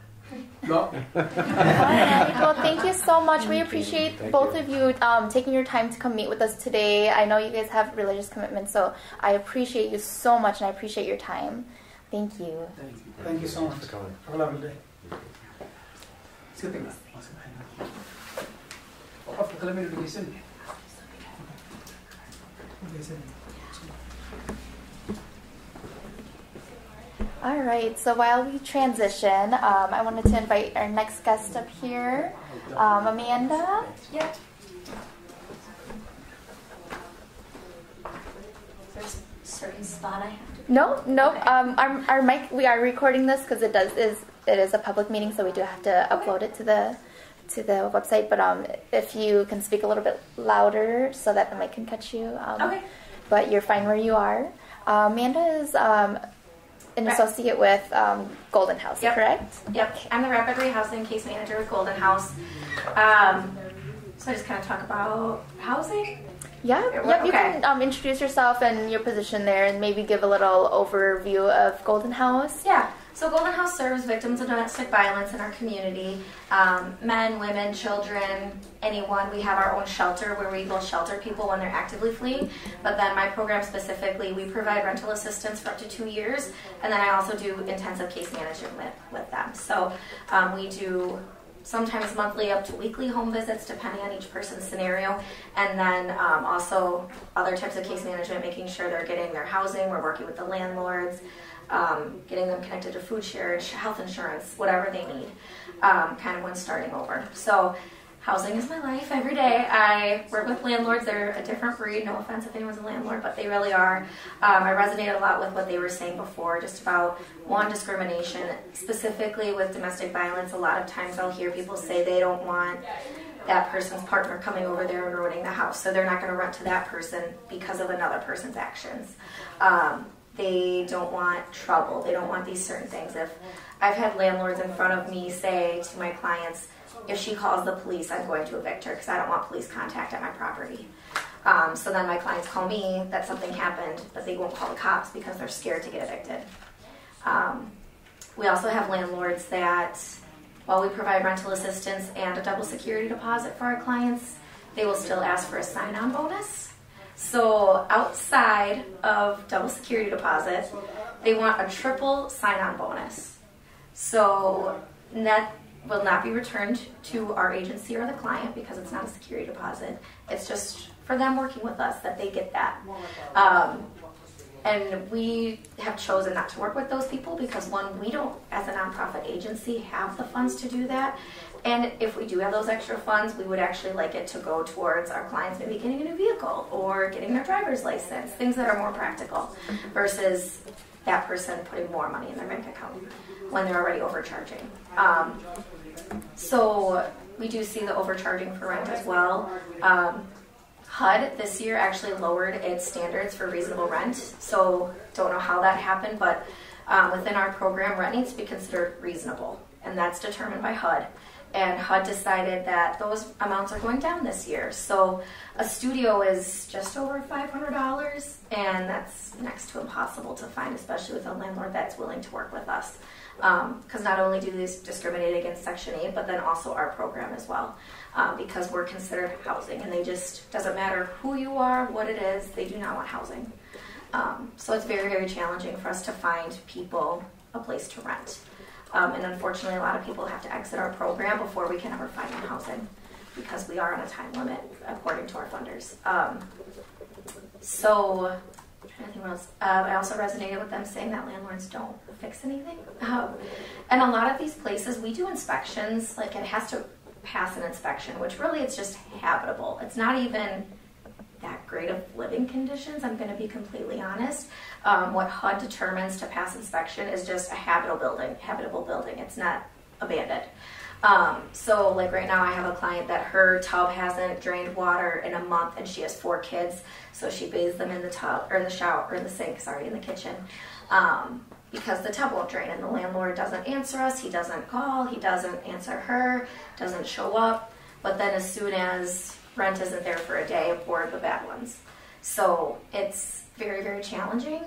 No, [LAUGHS] Well, thank you so much. We appreciate Thank both you. of you um, taking your time to come meet with us today. I know you guys have religious commitments, so I appreciate you so much, and I appreciate your time. Thank you. thank you. Thank you so much. for coming. Have a lovely day. Siete nga. Waqaf All right. So while we transition, um, I wanted to invite our next guest up here, um, Amanda. Yep. There's a certain spot I have to. No, no. Um, our, our mic. We are recording this because it does is it is a public meeting, so we do have to upload it to the to the website. But um, if you can speak a little bit louder so that the mic can catch you. Um, Okay. But you're fine where you are. Uh, Amanda is um, an associate with um, Golden House, Yep. correct? Yep, I'm the rapid rehousing case manager with Golden House. Um, so I just kind of talk about housing. Yeah. Yep. You okay. can um, introduce yourself and your position there, and maybe give a little overview of Golden House. Yeah. So Golden House serves victims of domestic violence in our community. Um, men, women, children, anyone. We have our own shelter where we will shelter people when they're actively fleeing. But then my program specifically, we provide rental assistance for up to two years, and then I also do intensive case management with, with them. So um, we do sometimes monthly up to weekly home visits depending on each person's scenario and then um, also other types of case management making sure they're getting their housing we're working with the landlords um, getting them connected to food share health insurance whatever they need um, kind of when starting over. So housing is my life every day. I work with landlords. They're a different breed. No offense if anyone's a landlord but they really are. Um, i resonated a lot with what they were saying before just about one discrimination specifically with domestic violence. A lot of times i'll hear people say they don't want that person's partner coming over there and ruining the house so they're not going to rent to that person because of another person's actions. Um, they don't want trouble. They don't want these certain things. If i've had landlords in front of me say to my clients if she calls the police i'm going to evict her because i don't want police contact at my property. Um, so then my clients call me that something happened but they won't call the cops because they're scared to get evicted. Um, we also have landlords that, while we provide rental assistance and a double security deposit for our clients, they will still ask for a sign on bonus. So, outside of double security deposit, they want a triple sign on bonus. So, that will not be returned to our agency or the client because it's not a security deposit. It's just for them working with us that they get that. Um, and we have chosen not to work with those people because one, we don't, as a nonprofit agency, have the funds to do that. And if we do have those extra funds, we would actually like it to go towards our clients maybe getting a new vehicle or getting their driver's license, things that are more practical versus that person putting more money in their bank account when they're already overcharging. Um, so we do see the overcharging for rent as well. Um, HUD this year actually lowered its standards for reasonable rent. So don't know how that happened, but um, within our program, rent needs to be considered reasonable, and that's determined by HUD. And HUD decided that those amounts are going down this year. So a studio is just over $500, and that's next to impossible to find, especially with a landlord that's willing to work with us. Because um, not only do these discriminate against Section 8, but then also our program as well. Um, because we're considered housing, and they just doesn't matter who you are, what it is, they do not want housing. Um, so it's very, very challenging for us to find people a place to rent. Um, and unfortunately, a lot of people have to exit our program before we can ever find them housing because we are on a time limit according to our funders. Um, so, I think else. Uh, I also resonated with them saying that landlords don't fix anything. Um, and a lot of these places, we do inspections. Like it has to pass an inspection, which really it's just habitable. It's not even that great of living conditions. I'm going to be completely honest. Um, what HUD determines to pass inspection is just a habitable building. Habitable building. It's not abandoned. Um, so, like right now, I have a client that her tub hasn't drained water in a month, and she has four kids. So she bathes them in the tub or in the shower or in the sink. Sorry, in the kitchen. Um, because the tub won't drain and the landlord doesn't answer us, he doesn't call, he doesn't answer her, doesn't show up. But then as soon as rent isn't there for a day or the bad ones. So it's very, very challenging.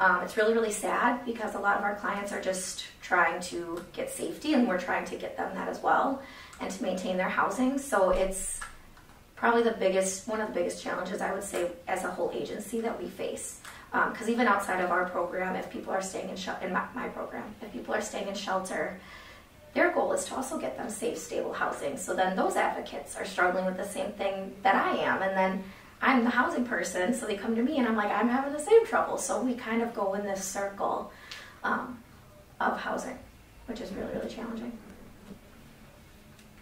Um, it's really, really sad because a lot of our clients are just trying to get safety and we're trying to get them that as well and to maintain their housing. So it's probably the biggest, one of the biggest challenges I would say as a whole agency that we face. Because um, even outside of our program, if people are staying in, in my, my program, if people are staying in shelter, their goal is to also get them safe, stable housing. So then those advocates are struggling with the same thing that I am. And then I'm the housing person, so they come to me and I'm like, I'm having the same trouble. So we kind of go in this circle um, of housing, which is really, really challenging.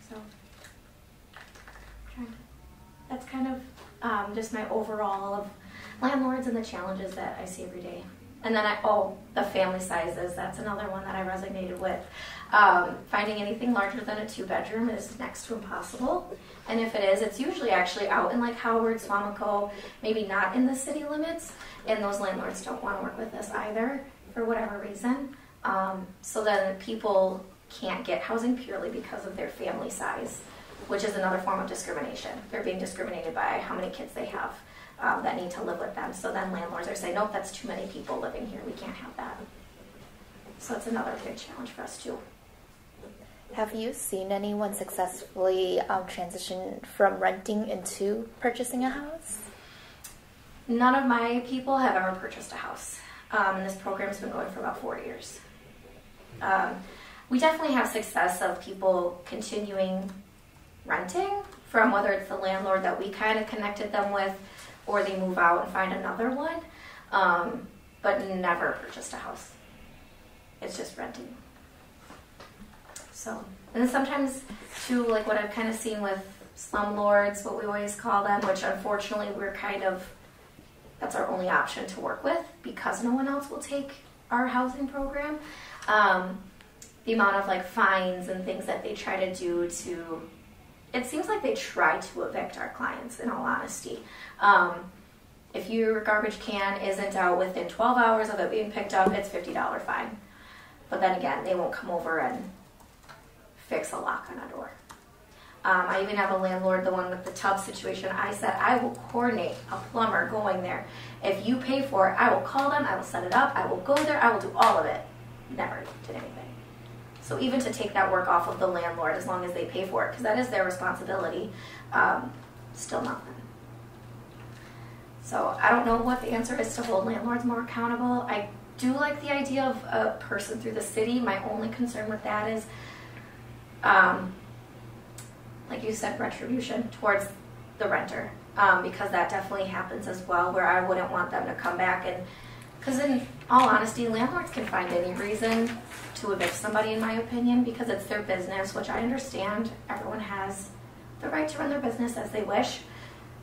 So that's kind of um, just my overall of landlords and the challenges that I see every day. And then I, oh, the family sizes, that's another one that I resonated with. Um, finding anything larger than a two bedroom is next to impossible. And if it is, it's usually actually out in like Howard, Suamico, maybe not in the city limits. And those landlords don't want to work with us either for whatever reason. Um, so then people can't get housing purely because of their family size, which is another form of discrimination. They're being discriminated by how many kids they have um, that need to live with them. So then landlords are saying, nope, that's too many people living here. We can't have that. So it's another big challenge for us too. Have you seen anyone successfully um, transition from renting into purchasing a house? None of my people have ever purchased a house. Um, this program's been going for about four years. Um, we definitely have success of people continuing renting from whether it's the landlord that we kind of connected them with or they move out and find another one, um, but never purchased a house. It's just renting. So, and sometimes too, like what I've kind of seen with slumlords, what we always call them, which unfortunately we're kind of that's our only option to work with because no one else will take our housing program. Um, the amount of like fines and things that they try to do to it seems like they try to evict our clients in all honesty um, if your garbage can isn't out within 12 hours of it being picked up it's $50 fine but then again they won't come over and fix a lock on a door um, I even have a landlord, the one with the tub situation. I said, I will coordinate a plumber going there. If you pay for it, I will call them, I will set it up, I will go there, I will do all of it. Never did anything. So even to take that work off of the landlord as long as they pay for it, because that is their responsibility, um, still nothing. So I don't know what the answer is to hold landlords more accountable. I do like the idea of a person through the city. My only concern with that is um, like you said, retribution towards the renter, um, because that definitely happens as well. Where I wouldn't want them to come back and, because in all honesty, landlords can find any reason to evict somebody, in my opinion, because it's their business, which I understand. Everyone has the right to run their business as they wish,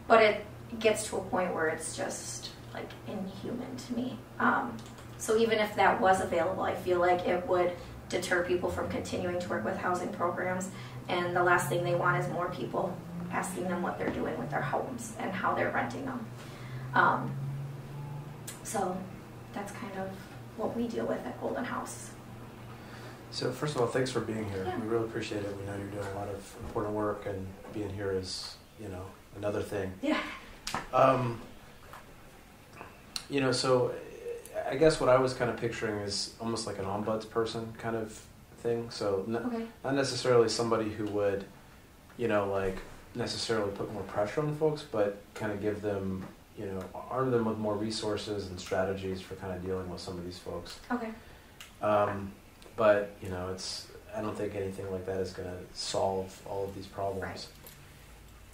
but it gets to a point where it's just like inhuman to me. Um, so even if that was available, I feel like it would deter people from continuing to work with housing programs and the last thing they want is more people asking them what they're doing with their homes and how they're renting them. Um, so that's kind of what we deal with at Golden House. So first of all, thanks for being here. Yeah. We really appreciate it. We know you're doing a lot of important work, and being here is, you know, another thing. Yeah. Um, you know, so I guess what I was kind of picturing is almost like an ombuds person kind of thing. So n- Okay. not necessarily somebody who would, you know, like necessarily put more pressure on folks, but kind of give them, you know, arm them with more resources and strategies for kind of dealing with some of these folks. Okay. Um, but you know, it's I don't think anything like that is going to solve all of these problems.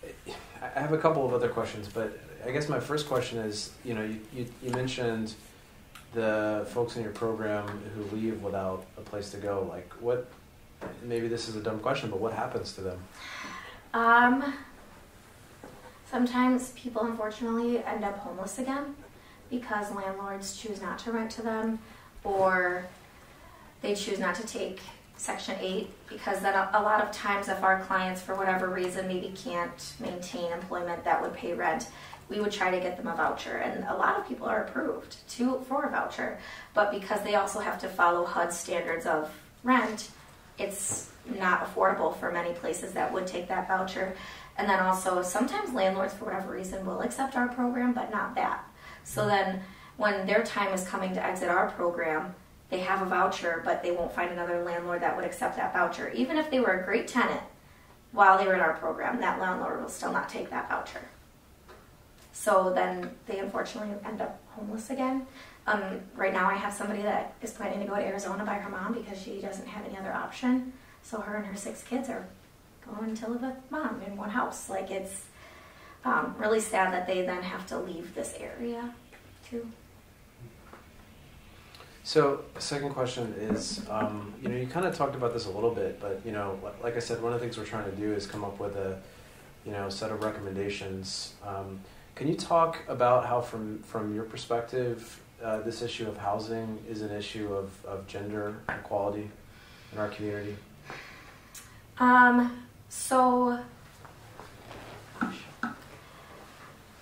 I I have a couple of other questions, but I guess my first question is, you know, you, you, you mentioned the folks in your program who leave without a place to go. Like, what? Maybe this is a dumb question, but what happens to them? Um, sometimes people unfortunately end up homeless again because landlords choose not to rent to them or they choose not to take Section 8 because then a, a lot of times, if our clients, for whatever reason, maybe can't maintain employment that would pay rent, we would try to get them a voucher. And a lot of people are approved to for a voucher, but because they also have to follow HUD standards of rent, it's not affordable for many places that would take that voucher. And then also, sometimes landlords, for whatever reason, will accept our program, but not that. So then, when their time is coming to exit our program, they have a voucher, but they won't find another landlord that would accept that voucher. Even if they were a great tenant while they were in our program, that landlord will still not take that voucher. So then they unfortunately end up homeless again. Um, right now, I have somebody that is planning to go to Arizona by her mom because she doesn't have any other option. So her and her six kids are going to live with mom in one house. Like it's um, really sad that they then have to leave this area too. So, second question is, um, you know, you kind of talked about this a little bit, but you know, like I said, one of the things we're trying to do is come up with a, you know, set of recommendations. Um, can you talk about how, from from your perspective, uh, this issue of housing is an issue of, of gender equality in our community? Um, so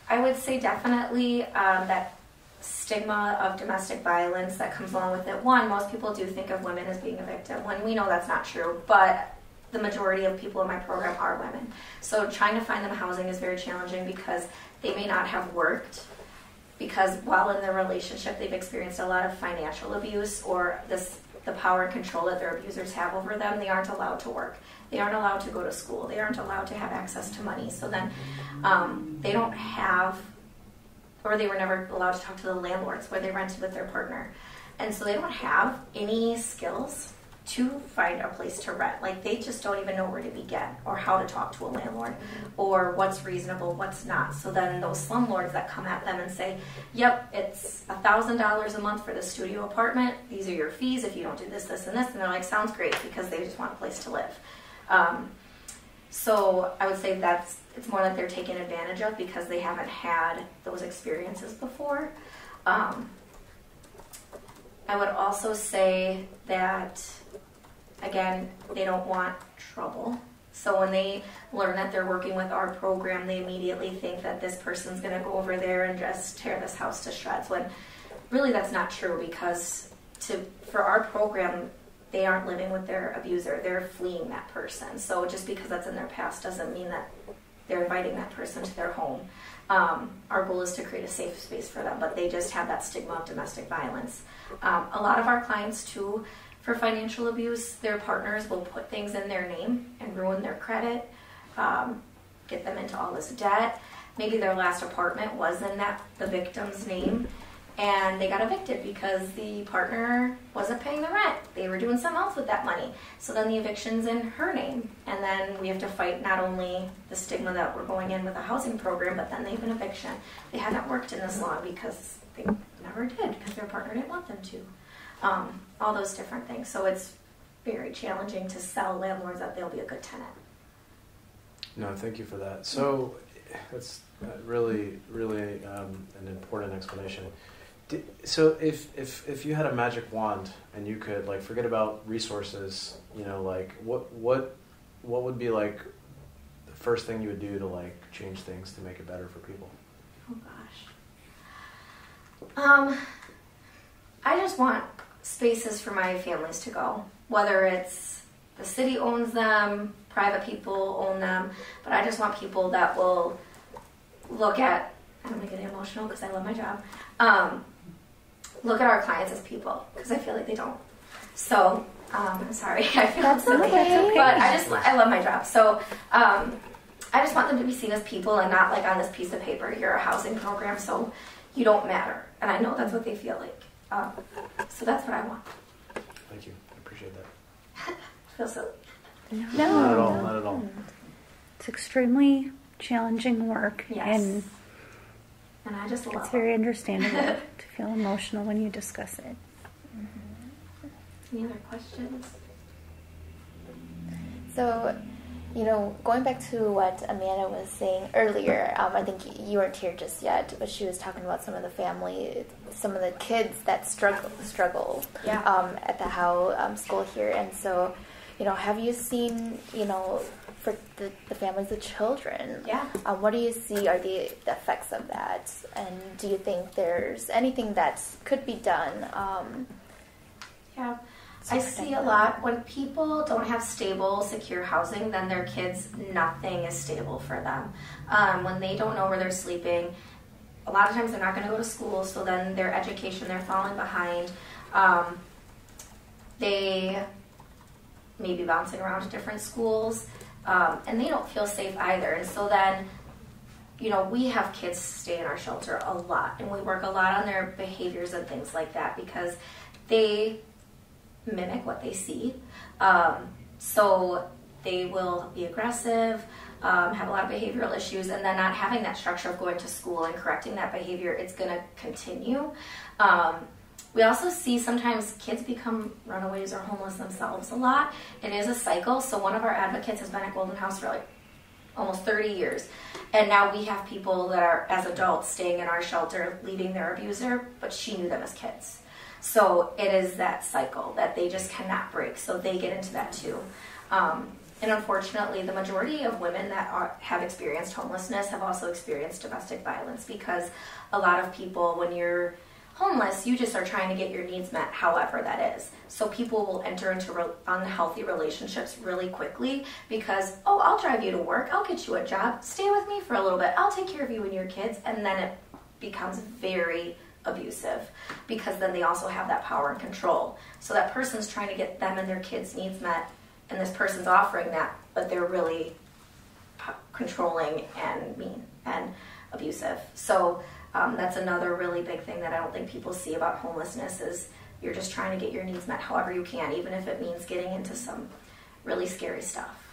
I would say definitely um, that stigma of domestic violence that comes along with it. One, most people do think of women as being a victim when we know that's not true, but the majority of people in my program are women. So trying to find them housing is very challenging because they may not have worked because while in their relationship they've experienced a lot of financial abuse or this the power and control that their abusers have over them they aren't allowed to work. They aren't allowed to go to school. They aren't allowed to have access to money. So then um, they don't have or they were never allowed to talk to the landlords where they rented with their partner. And so they don't have any skills to find a place to rent. Like they just don't even know where to begin or how to talk to a landlord or what's reasonable what's not. So then those slumlords that come at them and say yep it's a thousand dollars a month for the studio apartment. These are your fees if you don't do this this and this. And they're like sounds great because they just want a place to live. Um, so i would say that's it's more that they're taken advantage of because they haven't had those experiences before. Um, i would also say that again, they don't want trouble. So when they learn that they're working with our program, they immediately think that this person's going to go over there and just tear this house to shreds. When really that's not true because to for our program, they aren't living with their abuser; they're fleeing that person. So just because that's in their past doesn't mean that they're inviting that person to their home. Um, our goal is to create a safe space for them, but they just have that stigma of domestic violence. Um, a lot of our clients too for financial abuse, their partners will put things in their name and ruin their credit, um, get them into all this debt. Maybe their last apartment was in that the victim's name, and they got evicted because the partner wasn't paying the rent. They were doing something else with that money. So then the eviction's in her name, and then we have to fight not only the stigma that we're going in with a housing program, but then they have an eviction. They hadn't worked in this long because they never did because their partner didn't want them to um, all those different things. So it's very challenging to sell landlords that they'll be a good tenant. No, thank you for that. So that's uh, really, really um, an important explanation. So if, if if you had a magic wand and you could like forget about resources, you know, like what what what would be like the first thing you would do to like change things to make it better for people? Um, I just want spaces for my families to go. whether it's the city owns them, private people own them, but I just want people that will look at. I don't want to get emotional because I love my job. Um, look at our clients as people because I feel like they don't. So um, I'm sorry, [LAUGHS] I feel That's silly, okay. but I just I love my job. So um, I just want them to be seen as people and not like on this piece of paper. You're a housing program, so you don't matter. And I know that's what they feel like. Um, so that's what I want. Thank you. I appreciate that. [LAUGHS] Feel silly. Not at all. Not at all. It's extremely challenging work, Yes. and And I just it's very understandable [LAUGHS] to feel emotional when you discuss it. Any other questions? So, you know, going back to what Amanda was saying earlier, um, I think you weren't here just yet, but she was talking about some of the family, some of the kids that struggle struggle Yeah. um, at the Howe um, school here, and so, you know, have you seen, you know, for the, the families, the children? Yeah. Um, what do you see are the, the effects of that, and do you think there's anything that could be done? Um, Yeah. I see a lot when people don't have stable, secure housing, then their kids, nothing is stable for them. Um, when they don't know where they're sleeping, a lot of times they're not going to go to school, so then their education, they're falling behind. Um, they may be bouncing around to different schools, um, and they don't feel safe either. And so then, you know, we have kids stay in our shelter a lot, and we work a lot on their behaviors and things like that because they mimic what they see. Um, so they will be aggressive, um, have a lot of behavioral issues, and then not having that structure of going to school and correcting that behavior, it's going to continue. Um, we also see sometimes kids become runaways or homeless themselves a lot. It is a cycle. So one of our advocates has been at Golden House for like almost 30 years. And now we have people that are, as adults, staying in our shelter, leaving their abuser, but she knew them as kids. So it is that cycle that they just cannot break. So they get into that too. Um, and unfortunately, the majority of women that are, have experienced homelessness have also experienced domestic violence because a lot of people, when you're homeless, you just are trying to get your needs met, however that is. So people will enter into re- unhealthy relationships really quickly because, oh, I'll drive you to work, I'll get you a job, stay with me for a little bit, I'll take care of you and your kids, and then it becomes very abusive because then they also have that power and control. So that person's trying to get them and their kids' needs met, and this person's offering that, but they're really controlling and mean and abusive. So um, that's another really big thing that I don't think people see about homelessness is you're just trying to get your needs met however you can, even if it means getting into some really scary stuff.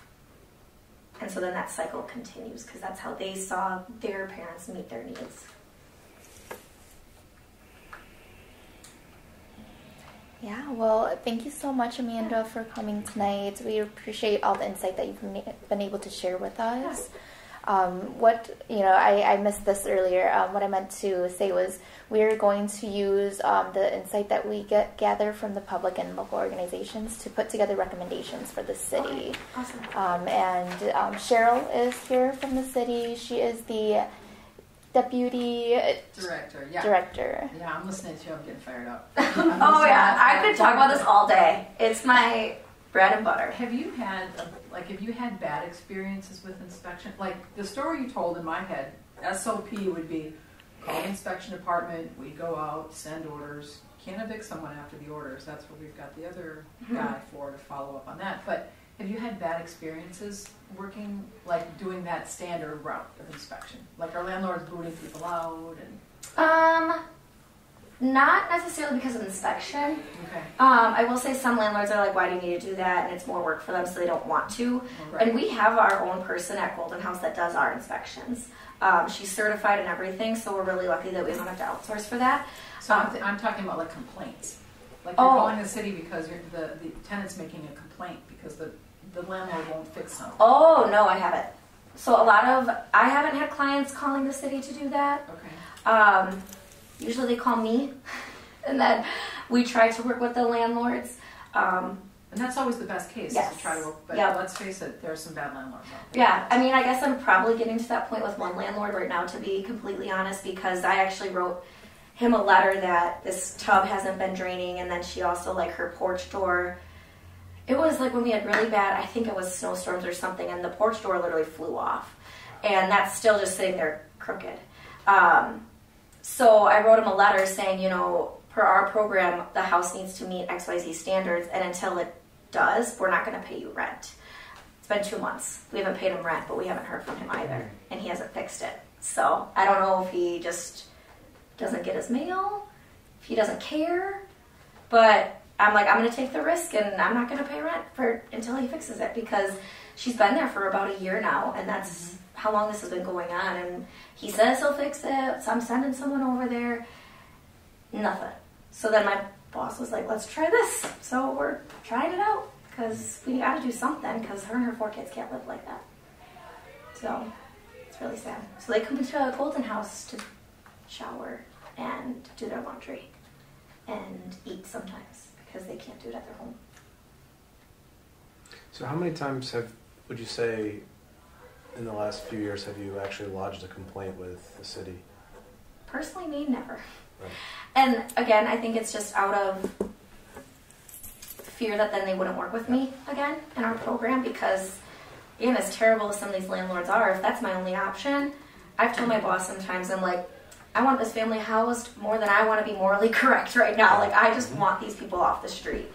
And so then that cycle continues because that's how they saw their parents meet their needs. Yeah, well, thank you so much, Amanda, for coming tonight. We appreciate all the insight that you've been- able to share with us. Um, what, you know, I, I missed this earlier. Um, what I meant to say was we are going to use um, the insight that we get gather from the public and local organizations to put together recommendations for the city. Awesome. Um, and um, Cheryl is here from the city. She is the deputy Director, yeah. director. Yeah, I'm listening to you. I'm getting fired up. [LAUGHS] Oh yeah, I could talk about this all day. It's my bread and butter. Have you had, uh, like, have you had bad experiences with inspection? Like, the story you told in my head, SOP would be call the inspection department, we go out, send orders. Can't evict someone after the orders. That's what we've got the other guy for to follow up on that. But have you had bad experiences working, like, doing that standard route of inspection? Like, are landlords booting people out and, Um, not necessarily because of inspection. okay. Um, I will say some landlords are like, why do you need to do that? And it's more work for them, so they don't want to. Right. And we have our own person at Golden House that does our inspections. Um, she's certified and everything, so we're really lucky that we don't have to outsource for that. So I'm, th- I'm talking about like complaints. Like you're Oh. calling the city because you're, the, the tenant's making a complaint because the, the landlord won't fix something. Oh no, I haven't. So a lot of I haven't had clients calling the city to do that. Okay. Um, usually they call me, [LAUGHS] and then we try to work with the landlords. Um, And that's always the best case, Yes. to try to work, but Yeah. let's face it, there are some bad landlords out there. yeah, I mean, I guess I'm probably getting to that point with one landlord right now, to be completely honest, because I actually wrote him a letter that this tub hasn't been draining, and then she also like her porch door It was like when we had really bad, I think it was snowstorms or something, and the porch door literally flew off. And that's still just sitting there crooked. Um, so I wrote him a letter saying, you know, per our program, the house needs to meet XYZ standards, and until it does, we're not going to pay you rent. It's been two months. We haven't paid him rent, but we haven't heard from him either, and he hasn't fixed it. So I don't know if he just doesn't get his mail, if he doesn't care, but I'm like, I'm going to take the risk, and I'm not going to pay rent for until he fixes it because she's been there for about a year now, and that's mm-hmm. how long this has been going on. And he says he'll fix it, so I'm sending someone over there. Nothing. So then my boss was like, let's try this. So we're trying it out because we got to do something because her and her four kids can't live like that. So it's really sad. So they come to Golden House to shower and do their laundry and eat sometimes because they can't do it at their home. So how many times have, would you say, in the last few years, have you actually lodged a complaint with the city? Personally, me, never. Right. And again, I think it's just out of fear that then they wouldn't work with me again in our program because, again, as terrible as some of these landlords are, if that's my only option, I've told my boss sometimes, I'm like, I want this family housed more than I want to be morally [LAUGHS] correct right now. Like, I just want these people off the street.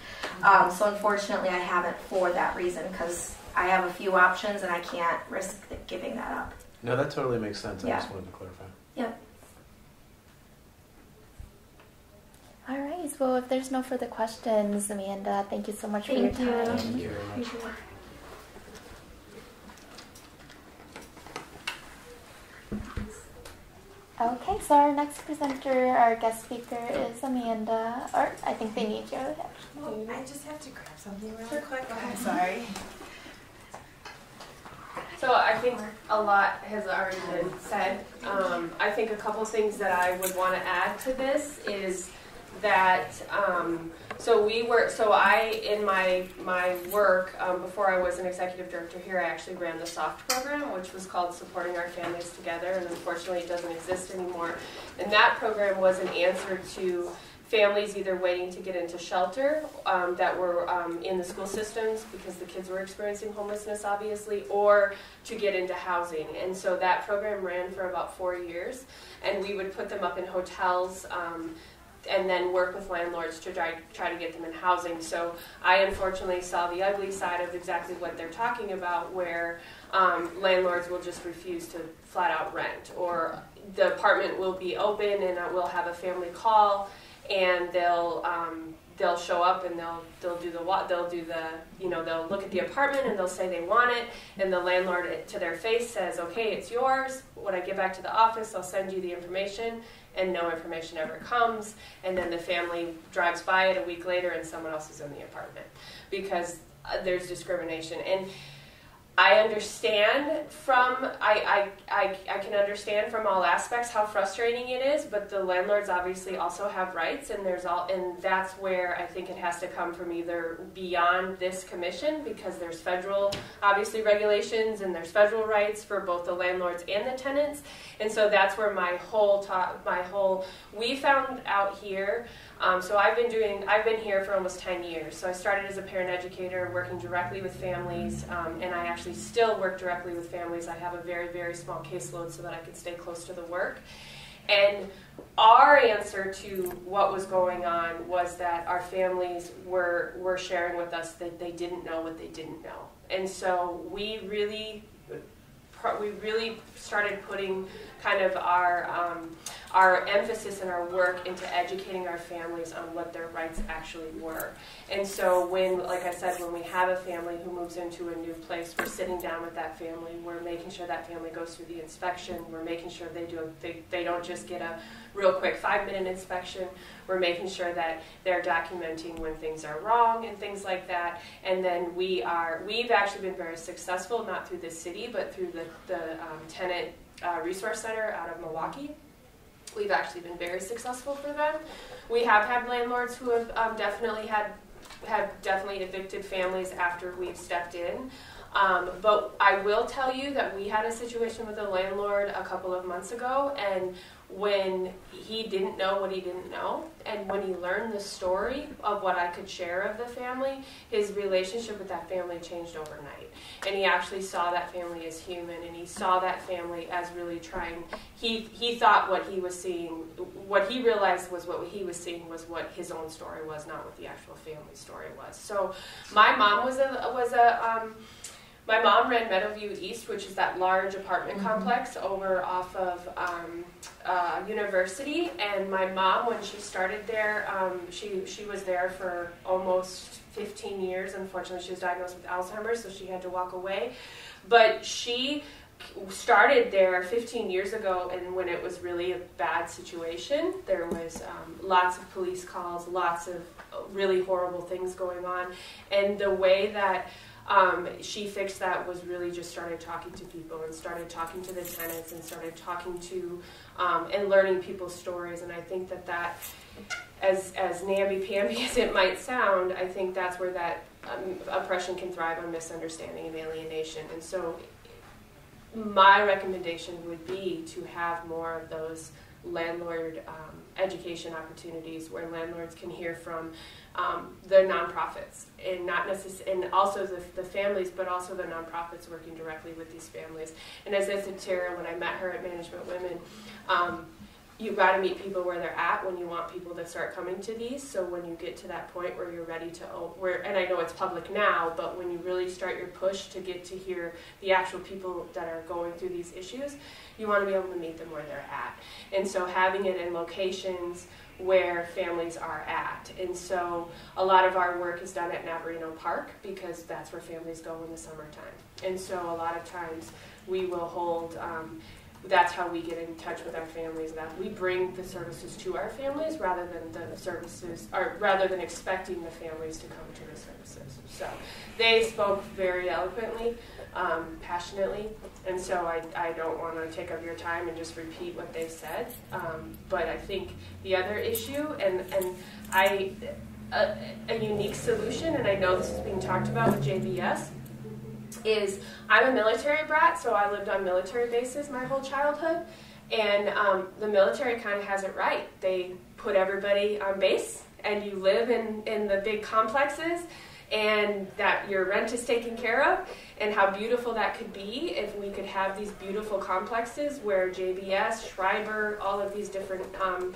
Um, so, unfortunately, I haven't for that reason because I have a few options and I can't risk giving that up. No, that totally makes sense. I just wanted to clarify. Yep. All right. Well, if there's no further questions, Amanda, thank you so much Thank for you. your time. Thank you very much. Okay, so our next presenter, our guest speaker is Amanda. Or I think they need you. Actually. I just have to grab something real quick. I'm sorry. So I think a lot has already been said. Um, I think a couple things that I would want to add to this is that um, so we were so I in my my work um, before I was an executive director here I actually ran the soft program which was called supporting our families together and unfortunately it doesn't exist anymore and that program was an answer to families either waiting to get into shelter um, that were um, in the school systems because the kids were experiencing homelessness, obviously, or to get into housing. And so that program ran for about four years, and we would put them up in hotels. Um, and then work with landlords to try, try to get them in housing. So I unfortunately saw the ugly side of exactly what they're talking about, where um, landlords will just refuse to flat out rent, or the apartment will be open and we'll have a family call and they'll um, they'll show up and they'll they'll do the they'll do the you know they'll look at the apartment and they'll say they want it and the landlord to their face says okay it's yours. When I get back to the office I'll send you the information and no information ever comes. And then the family drives by it a week later and someone else is in the apartment because uh, there's discrimination. And I understand from I, I, I, I can understand from all aspects how frustrating it is, but the landlords obviously also have rights, and there's all and that's where I think it has to come from either beyond this commission because there's federal obviously regulations and there's federal rights for both the landlords and the tenants, and so that's where my whole talk, my whole we found out here. Um, so I've been doing, I've been here for almost 10 years. So I started as a parent educator, working directly with families, um, and I actually still work directly with families. I have a very, very small caseload so that I can stay close to the work. And our answer to what was going on was that our families were, were sharing with us that they didn't know what they didn't know. And so we really, we really started putting kind of our um, our emphasis and our work into educating our families on what their rights actually were. And so when, like I said, when we have a family who moves into a new place, we're sitting down with that family. We're making sure that family goes through the inspection. We're making sure they do a, they, they don't just get a real quick five minute inspection. We're making sure that they're documenting when things are wrong and things like that. And then we are we've actually been very successful, not through the city, but through the the um, tenant uh, resource center out of Milwaukee. We've actually been very successful for them. We have had landlords who have um, definitely had have definitely evicted families after we've stepped in. Um, but I will tell you that we had a situation with a landlord a couple of months ago, and when he didn't know what he didn't know, and when he learned the story of what I could share of the family, his relationship with that family changed overnight. And he actually saw that family as human, and he saw that family as really trying. He he thought what he was seeing, what he realized was what he was seeing was what his own story was, not what the actual family story was. So, my mom was a was a. Um, my mom ran Meadowview East, which is that large apartment complex over off of um, uh, University. And my mom, when she started there, um, she she was there for almost 15 years. Unfortunately, she was diagnosed with Alzheimer's, so she had to walk away. But she started there 15 years ago, and when it was really a bad situation, there was um, lots of police calls, lots of really horrible things going on, and the way that um, she fixed that was really just started talking to people and started talking to the tenants and started talking to um, and learning people's stories. And I think that that, as as namby pamby [LAUGHS] as it might sound, I think that's where that um, oppression can thrive on misunderstanding and alienation. And so, my recommendation would be to have more of those landlord um, education opportunities where landlords can hear from um, the nonprofits and not necessarily, and also the, the families, but also the nonprofits working directly with these families. And as I said Tara when I met her at Management Women, um, you've got to meet people where they're at when you want people to start coming to these. So when you get to that point where you're ready to, where and I know it's public now, but when you really start your push to get to hear the actual people that are going through these issues, you want to be able to meet them where they're at. And so having it in locations where families are at. And so a lot of our work is done at Navarino Park because that's where families go in the summertime. And so a lot of times we will hold, um, that's how we get in touch with our families, that we bring the services to our families rather than the services, or rather than expecting the families to come to the services. So they spoke very eloquently um, passionately, and so I, I don't want to take up your time and just repeat what they said. Um, but I think the other issue, and and I, a, a unique solution, and I know this is being talked about with JBS, is I'm a military brat, so I lived on military bases my whole childhood, and um, the military kind of has it right. They put everybody on base, and you live in in the big complexes and that your rent is taken care of, and how beautiful that could be if we could have these beautiful complexes where JBS, Schreiber, all of these different um,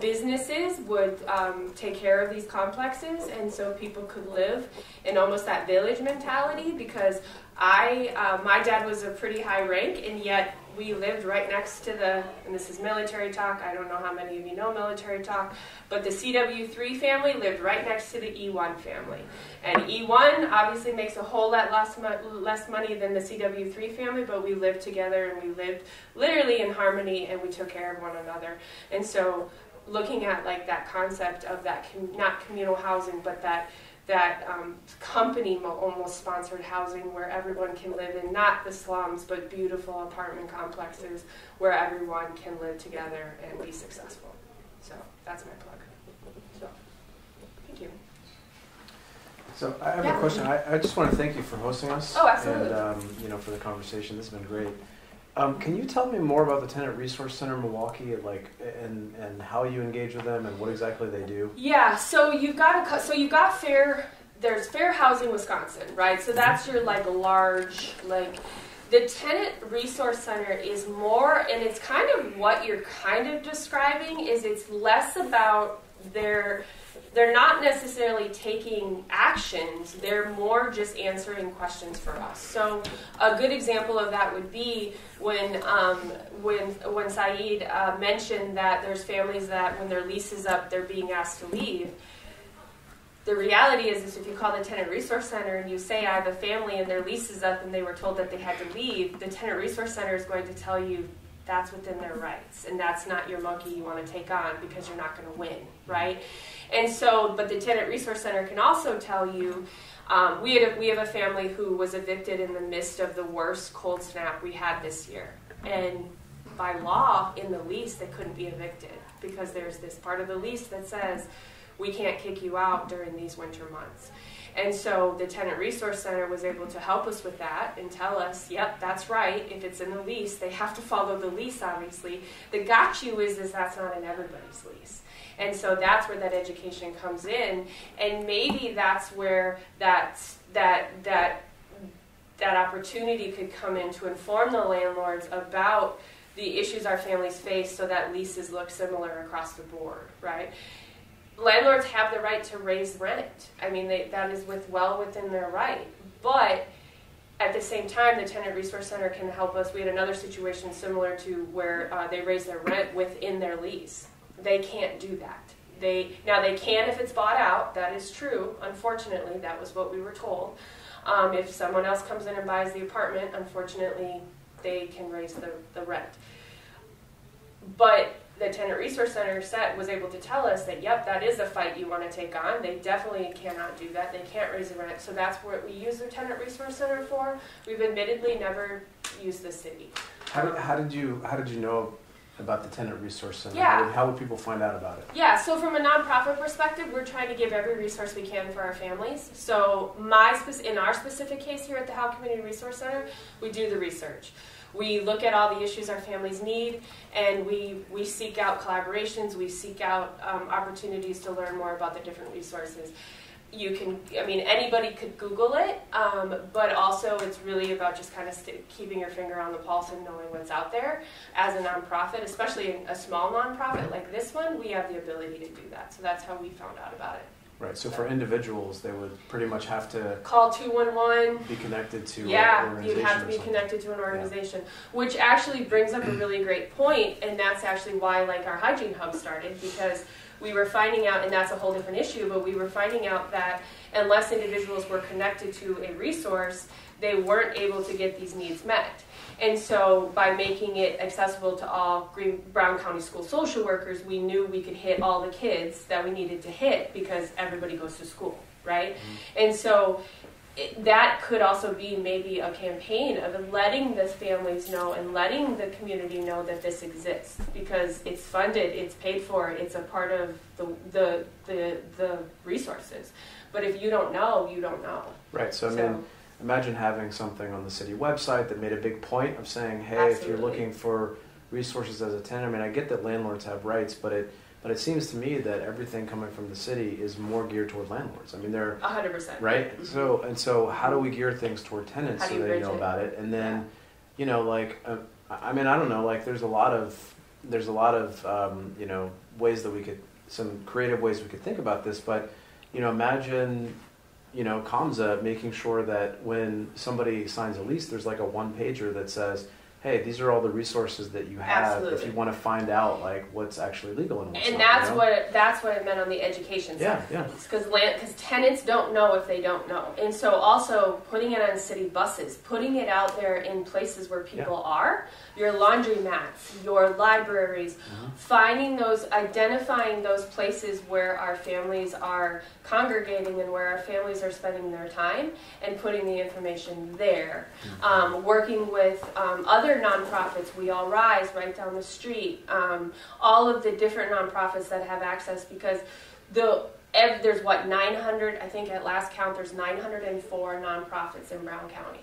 businesses would um, take care of these complexes, and so people could live in almost that village mentality. Because I, uh, my dad was a pretty high rank, and yet we lived right next to the, and this is military talk, I don't know how many of you know military talk, but the CW3 family lived right next to the E1 family. And E1 obviously makes a whole lot less, less money than the CW3 family, but we lived together and we lived literally in harmony and we took care of one another. And so looking at like that concept of that, com- not communal housing, but that that um, company almost sponsored housing where everyone can live in not the slums but beautiful apartment complexes where everyone can live together and be successful. So that's my plug. So thank you. So I have yeah. a question. I, I, just want to thank you for hosting us. Oh, absolutely. And um, you know for the conversation. This has been great. Um, can you tell me more about the Tenant Resource Center Milwaukee, like, and and how you engage with them and what exactly they do? Yeah, so you've got a so you've got fair. There's Fair Housing Wisconsin, right? So that's your like large like. The Tenant Resource Center is more, and it's kind of what you're kind of describing. Is it's less about their they're not necessarily taking actions, they're more just answering questions for us. So, a good example of that would be when, um, when, when Saeed uh, mentioned that there's families that when their lease is up, they're being asked to leave. The reality is, is if you call the Tenant Resource Center and you say, I have a family and their lease is up and they were told that they had to leave, the Tenant Resource Center is going to tell you that's within their rights and that's not your monkey you want to take on because you're not going to win, right? And so, but the Tenant Resource Center can also tell you. Um, we, had a, we have a family who was evicted in the midst of the worst cold snap we had this year. And by law, in the lease, they couldn't be evicted because there's this part of the lease that says we can't kick you out during these winter months. And so the Tenant Resource Center was able to help us with that and tell us, yep, that's right. If it's in the lease, they have to follow the lease, obviously. The got you is, is that's not in everybody's lease. And so that's where that education comes in. And maybe that's where that, that, that, that opportunity could come in to inform the landlords about the issues our families face so that leases look similar across the board, right? landlords have the right to raise rent. I mean, they, that is with well within their right. But at the same time, the Tenant Resource Center can help us. We had another situation similar to where uh, they raised their rent within their lease. They can't do that. They now they can if it's bought out. That is true. Unfortunately, that was what we were told. Um, if someone else comes in and buys the apartment, unfortunately, they can raise the, the rent. But the Tenant Resource Center set was able to tell us that, yep, that is a fight you want to take on. They definitely cannot do that. They can't raise the rent. So that's what we use the Tenant Resource Center for. We've admittedly never used the city. How did, how did you how did you know about the tenant resource center? Yeah. How would, how would people find out about it? Yeah, so from a nonprofit perspective, we're trying to give every resource we can for our families. So my in our specific case here at the Howe Community Resource Center, we do the research. We look at all the issues our families need, and we, we seek out collaborations, we seek out um, opportunities to learn more about the different resources. You can, I mean, anybody could Google it, um, but also it's really about just kind of keeping your finger on the pulse and knowing what's out there. As a nonprofit, especially a small nonprofit like this one, we have the ability to do that. So that's how we found out about it. Right. So for individuals, they would pretty much have to Call 211. be connected to Yeah, you'd have to be connected to an organization, which actually brings up a really great point, and that's actually why like our hygiene hub started because we were finding out, and that's a whole different issue, but we were finding out that unless individuals were connected to a resource, they weren't able to get these needs met. And so, by making it accessible to all Green Brown County school social workers, we knew we could hit all the kids that we needed to hit because everybody goes to school, right? Mm-hmm. And so, it, that could also be maybe a campaign of letting the families know and letting the community know that this exists because it's funded, it's paid for, it's a part of the the the, the resources. But if you don't know, you don't know. Right. So I mean, imagine having something on the city website that made a big point of saying, "Hey, if you're looking for resources as a tenant, I mean, I get that landlords have rights, but it but it seems to me that everything coming from the city is more geared toward landlords. I mean, they're hundred percent. right. So and so, how do we gear things toward tenants so you they know it? about it? And then, you know, like, uh, I I mean, I don't know. Like, there's a lot of there's a lot of um, you know ways that we could some creative ways we could think about this, but you know, imagine you know, Comza making sure that when somebody signs a lease, there's like a one pager that says, "Hey, these are all the resources that you have if you want to find out like what's actually legal and what's And not." that's you know? what that's what it meant on the education Yeah, side. yeah. Because land because tenants don't know if they don't know, and so also putting it on city buses, putting it out there in places where people are, your laundromats, your libraries, Mm-hmm. finding those, identifying those places where our families are congregating and where our families are spending their time, and putting the information there. Um, working with um, other nonprofits, We All Rise, right down the street, um, all of the different nonprofits that have access because the there's what 900 I think at last count there's 904 nonprofits in Brown County.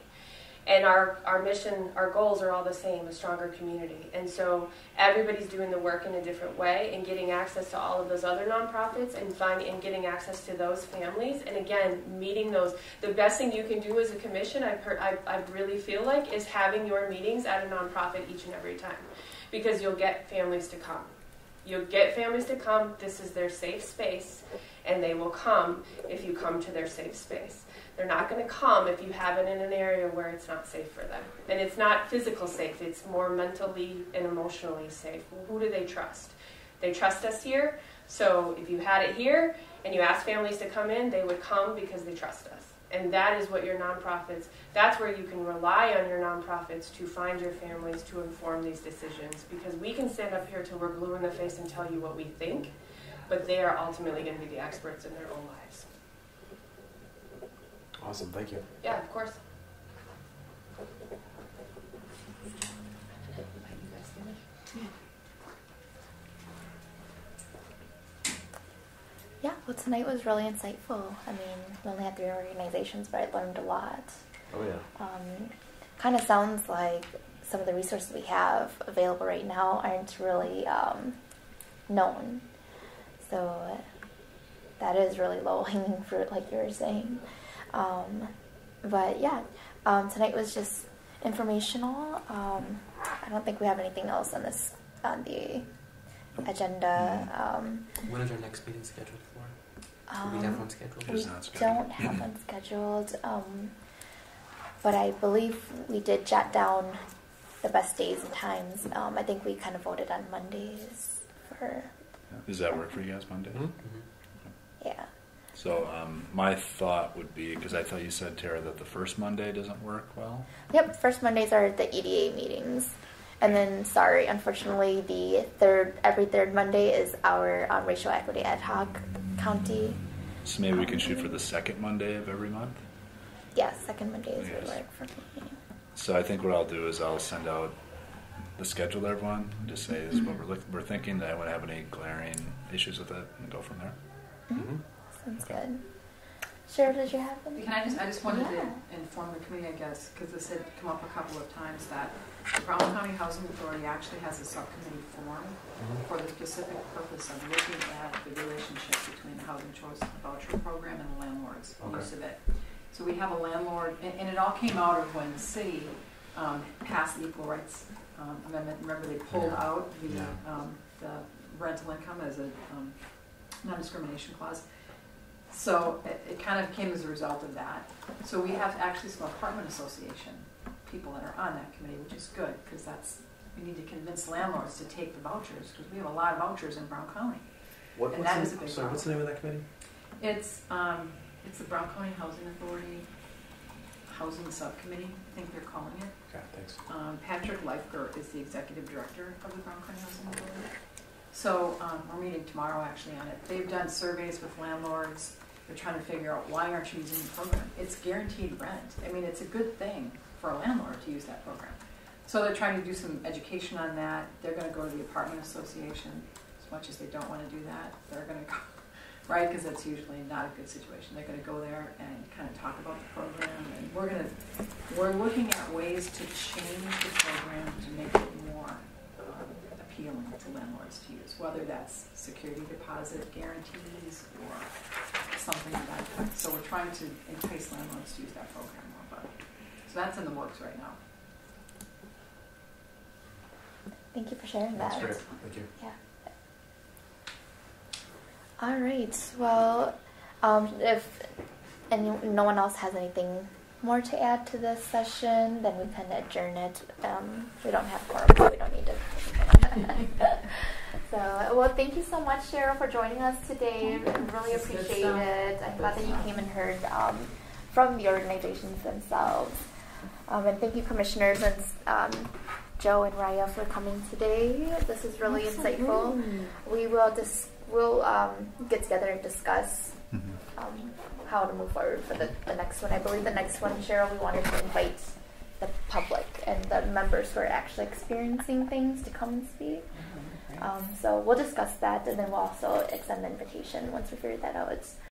And our, our mission, our goals are all the same, a stronger community. And so everybody's doing the work in a different way and getting access to all of those other nonprofits and finding and getting access to those families. And again, meeting those. The best thing you can do as a commission, I, per, I, I really feel like, is having your meetings at a nonprofit each and every time. Because you'll get families to come. You'll get families to come. This is their safe space, and they will come if you come to their safe space. They're not going to come if you have it in an area where it's not safe for them. And it's not physical safe, it's more mentally and emotionally safe. Well, who do they trust? They trust us here. So if you had it here and you asked families to come in, they would come because they trust us. And that is what your nonprofits, that's where you can rely on your nonprofits to find your families to inform these decisions. Because we can stand up here till we're blue in the face and tell you what we think, but they are ultimately going to be the experts in their own lives. Awesome. Thank you. Yeah, of course. Yeah, Well, tonight was really insightful. I mean, we only had three organizations, but I learned a lot. Oh yeah. Um, kind of sounds like some of the resources we have available right now aren't really um, known. So that is really low hanging [LAUGHS] fruit, like you were saying. Um, but yeah, um, tonight was just informational. Um, I don't think we have anything else on this on the agenda. Um, When is our next meeting scheduled for? Do we um, have one scheduled? we don't have one scheduled, um, but I believe we did jot down the best days and times. Um, I think we kind of voted on Mondays for Does that work for you guys Monday? Mhm. yeah. So um, my thought would be because I thought you said Tara that the first Monday doesn't work well. Yep, first Mondays are the EDA meetings. And then, sorry, unfortunately, the third every third Monday is our um, racial equity ad hoc county. So maybe we can shoot for the second Monday of every month. Yeah, second Mondays would Yes. work for me. So I think what I'll do is I'll send out the schedule to everyone. Just say this is what we're look, we're thinking. That I wouldn't have any glaring issues with it, and go from there. Mm-hmm. Sounds good. Cheryl, did you have any? Can I just, I just wanted Yeah. to inform the committee, I guess, because this had come up a couple of times, that the Brown County Housing Authority actually has a subcommittee formed for the specific purpose of looking at the relationship between the Housing Choice Voucher Program and the landlord's Okay. use of it. So we have a landlord, and, and it all came out of when the city um, passed the Equal Rights um, Amendment. Remember, they pulled Yeah. out the, Yeah. um, the rental income as a um, non-discrimination clause. So it, it kind of came as a result of that. So we have actually some apartment association people that are on that committee, which is good, because that's, we need to convince landlords to take the vouchers, because we have a lot of vouchers in Brown County. What, And that the, is a big sorry, what's the name of that committee? It's, um, it's the Brown County Housing Authority Housing Subcommittee, I think they're calling it. Okay, thanks. Um, Patrick Leifger is the executive director of the Brown County Housing Authority. So, um, we're meeting tomorrow actually on it. They've done surveys with landlords. They're trying to figure out why aren't you using the program? It's guaranteed rent. I mean, it's a good thing for a landlord to use that program. So they're trying to do some education on that. They're gonna go to the apartment association, as much as they don't wanna do that. They're gonna go, [LAUGHS] right, because that's usually not a good situation. They're gonna go there and kind of talk about the program, and we're gonna, we're looking at ways to change the program to make it more appealing to landlords to use, whether that's security deposit guarantees or something of that effect. So we're trying to entice landlords to use that program more, but, so that's in the works right now. Thank you for sharing that. That's great. Thank you. Yeah. All right. Well, um, if any, no one else has anything more to add to this session, then we can adjourn it. Um, we don't have quorum, so we don't need to. [LAUGHS] so, well, thank you so much, Cheryl, for joining us today. I really This is good appreciate it. I'm glad that you came and heard um, from the organizations themselves. Um, and thank you, commissioners and um, Joe and Raya, for coming today. This is really insightful. We will dis- we'll um, get together and discuss um, how to move forward for the, the next one. I believe the next one, Cheryl, we wanted to invite the public and the members who are actually experiencing things to come and speak. Um, so we'll discuss that, and then we'll also extend the invitation once we figure that out. It's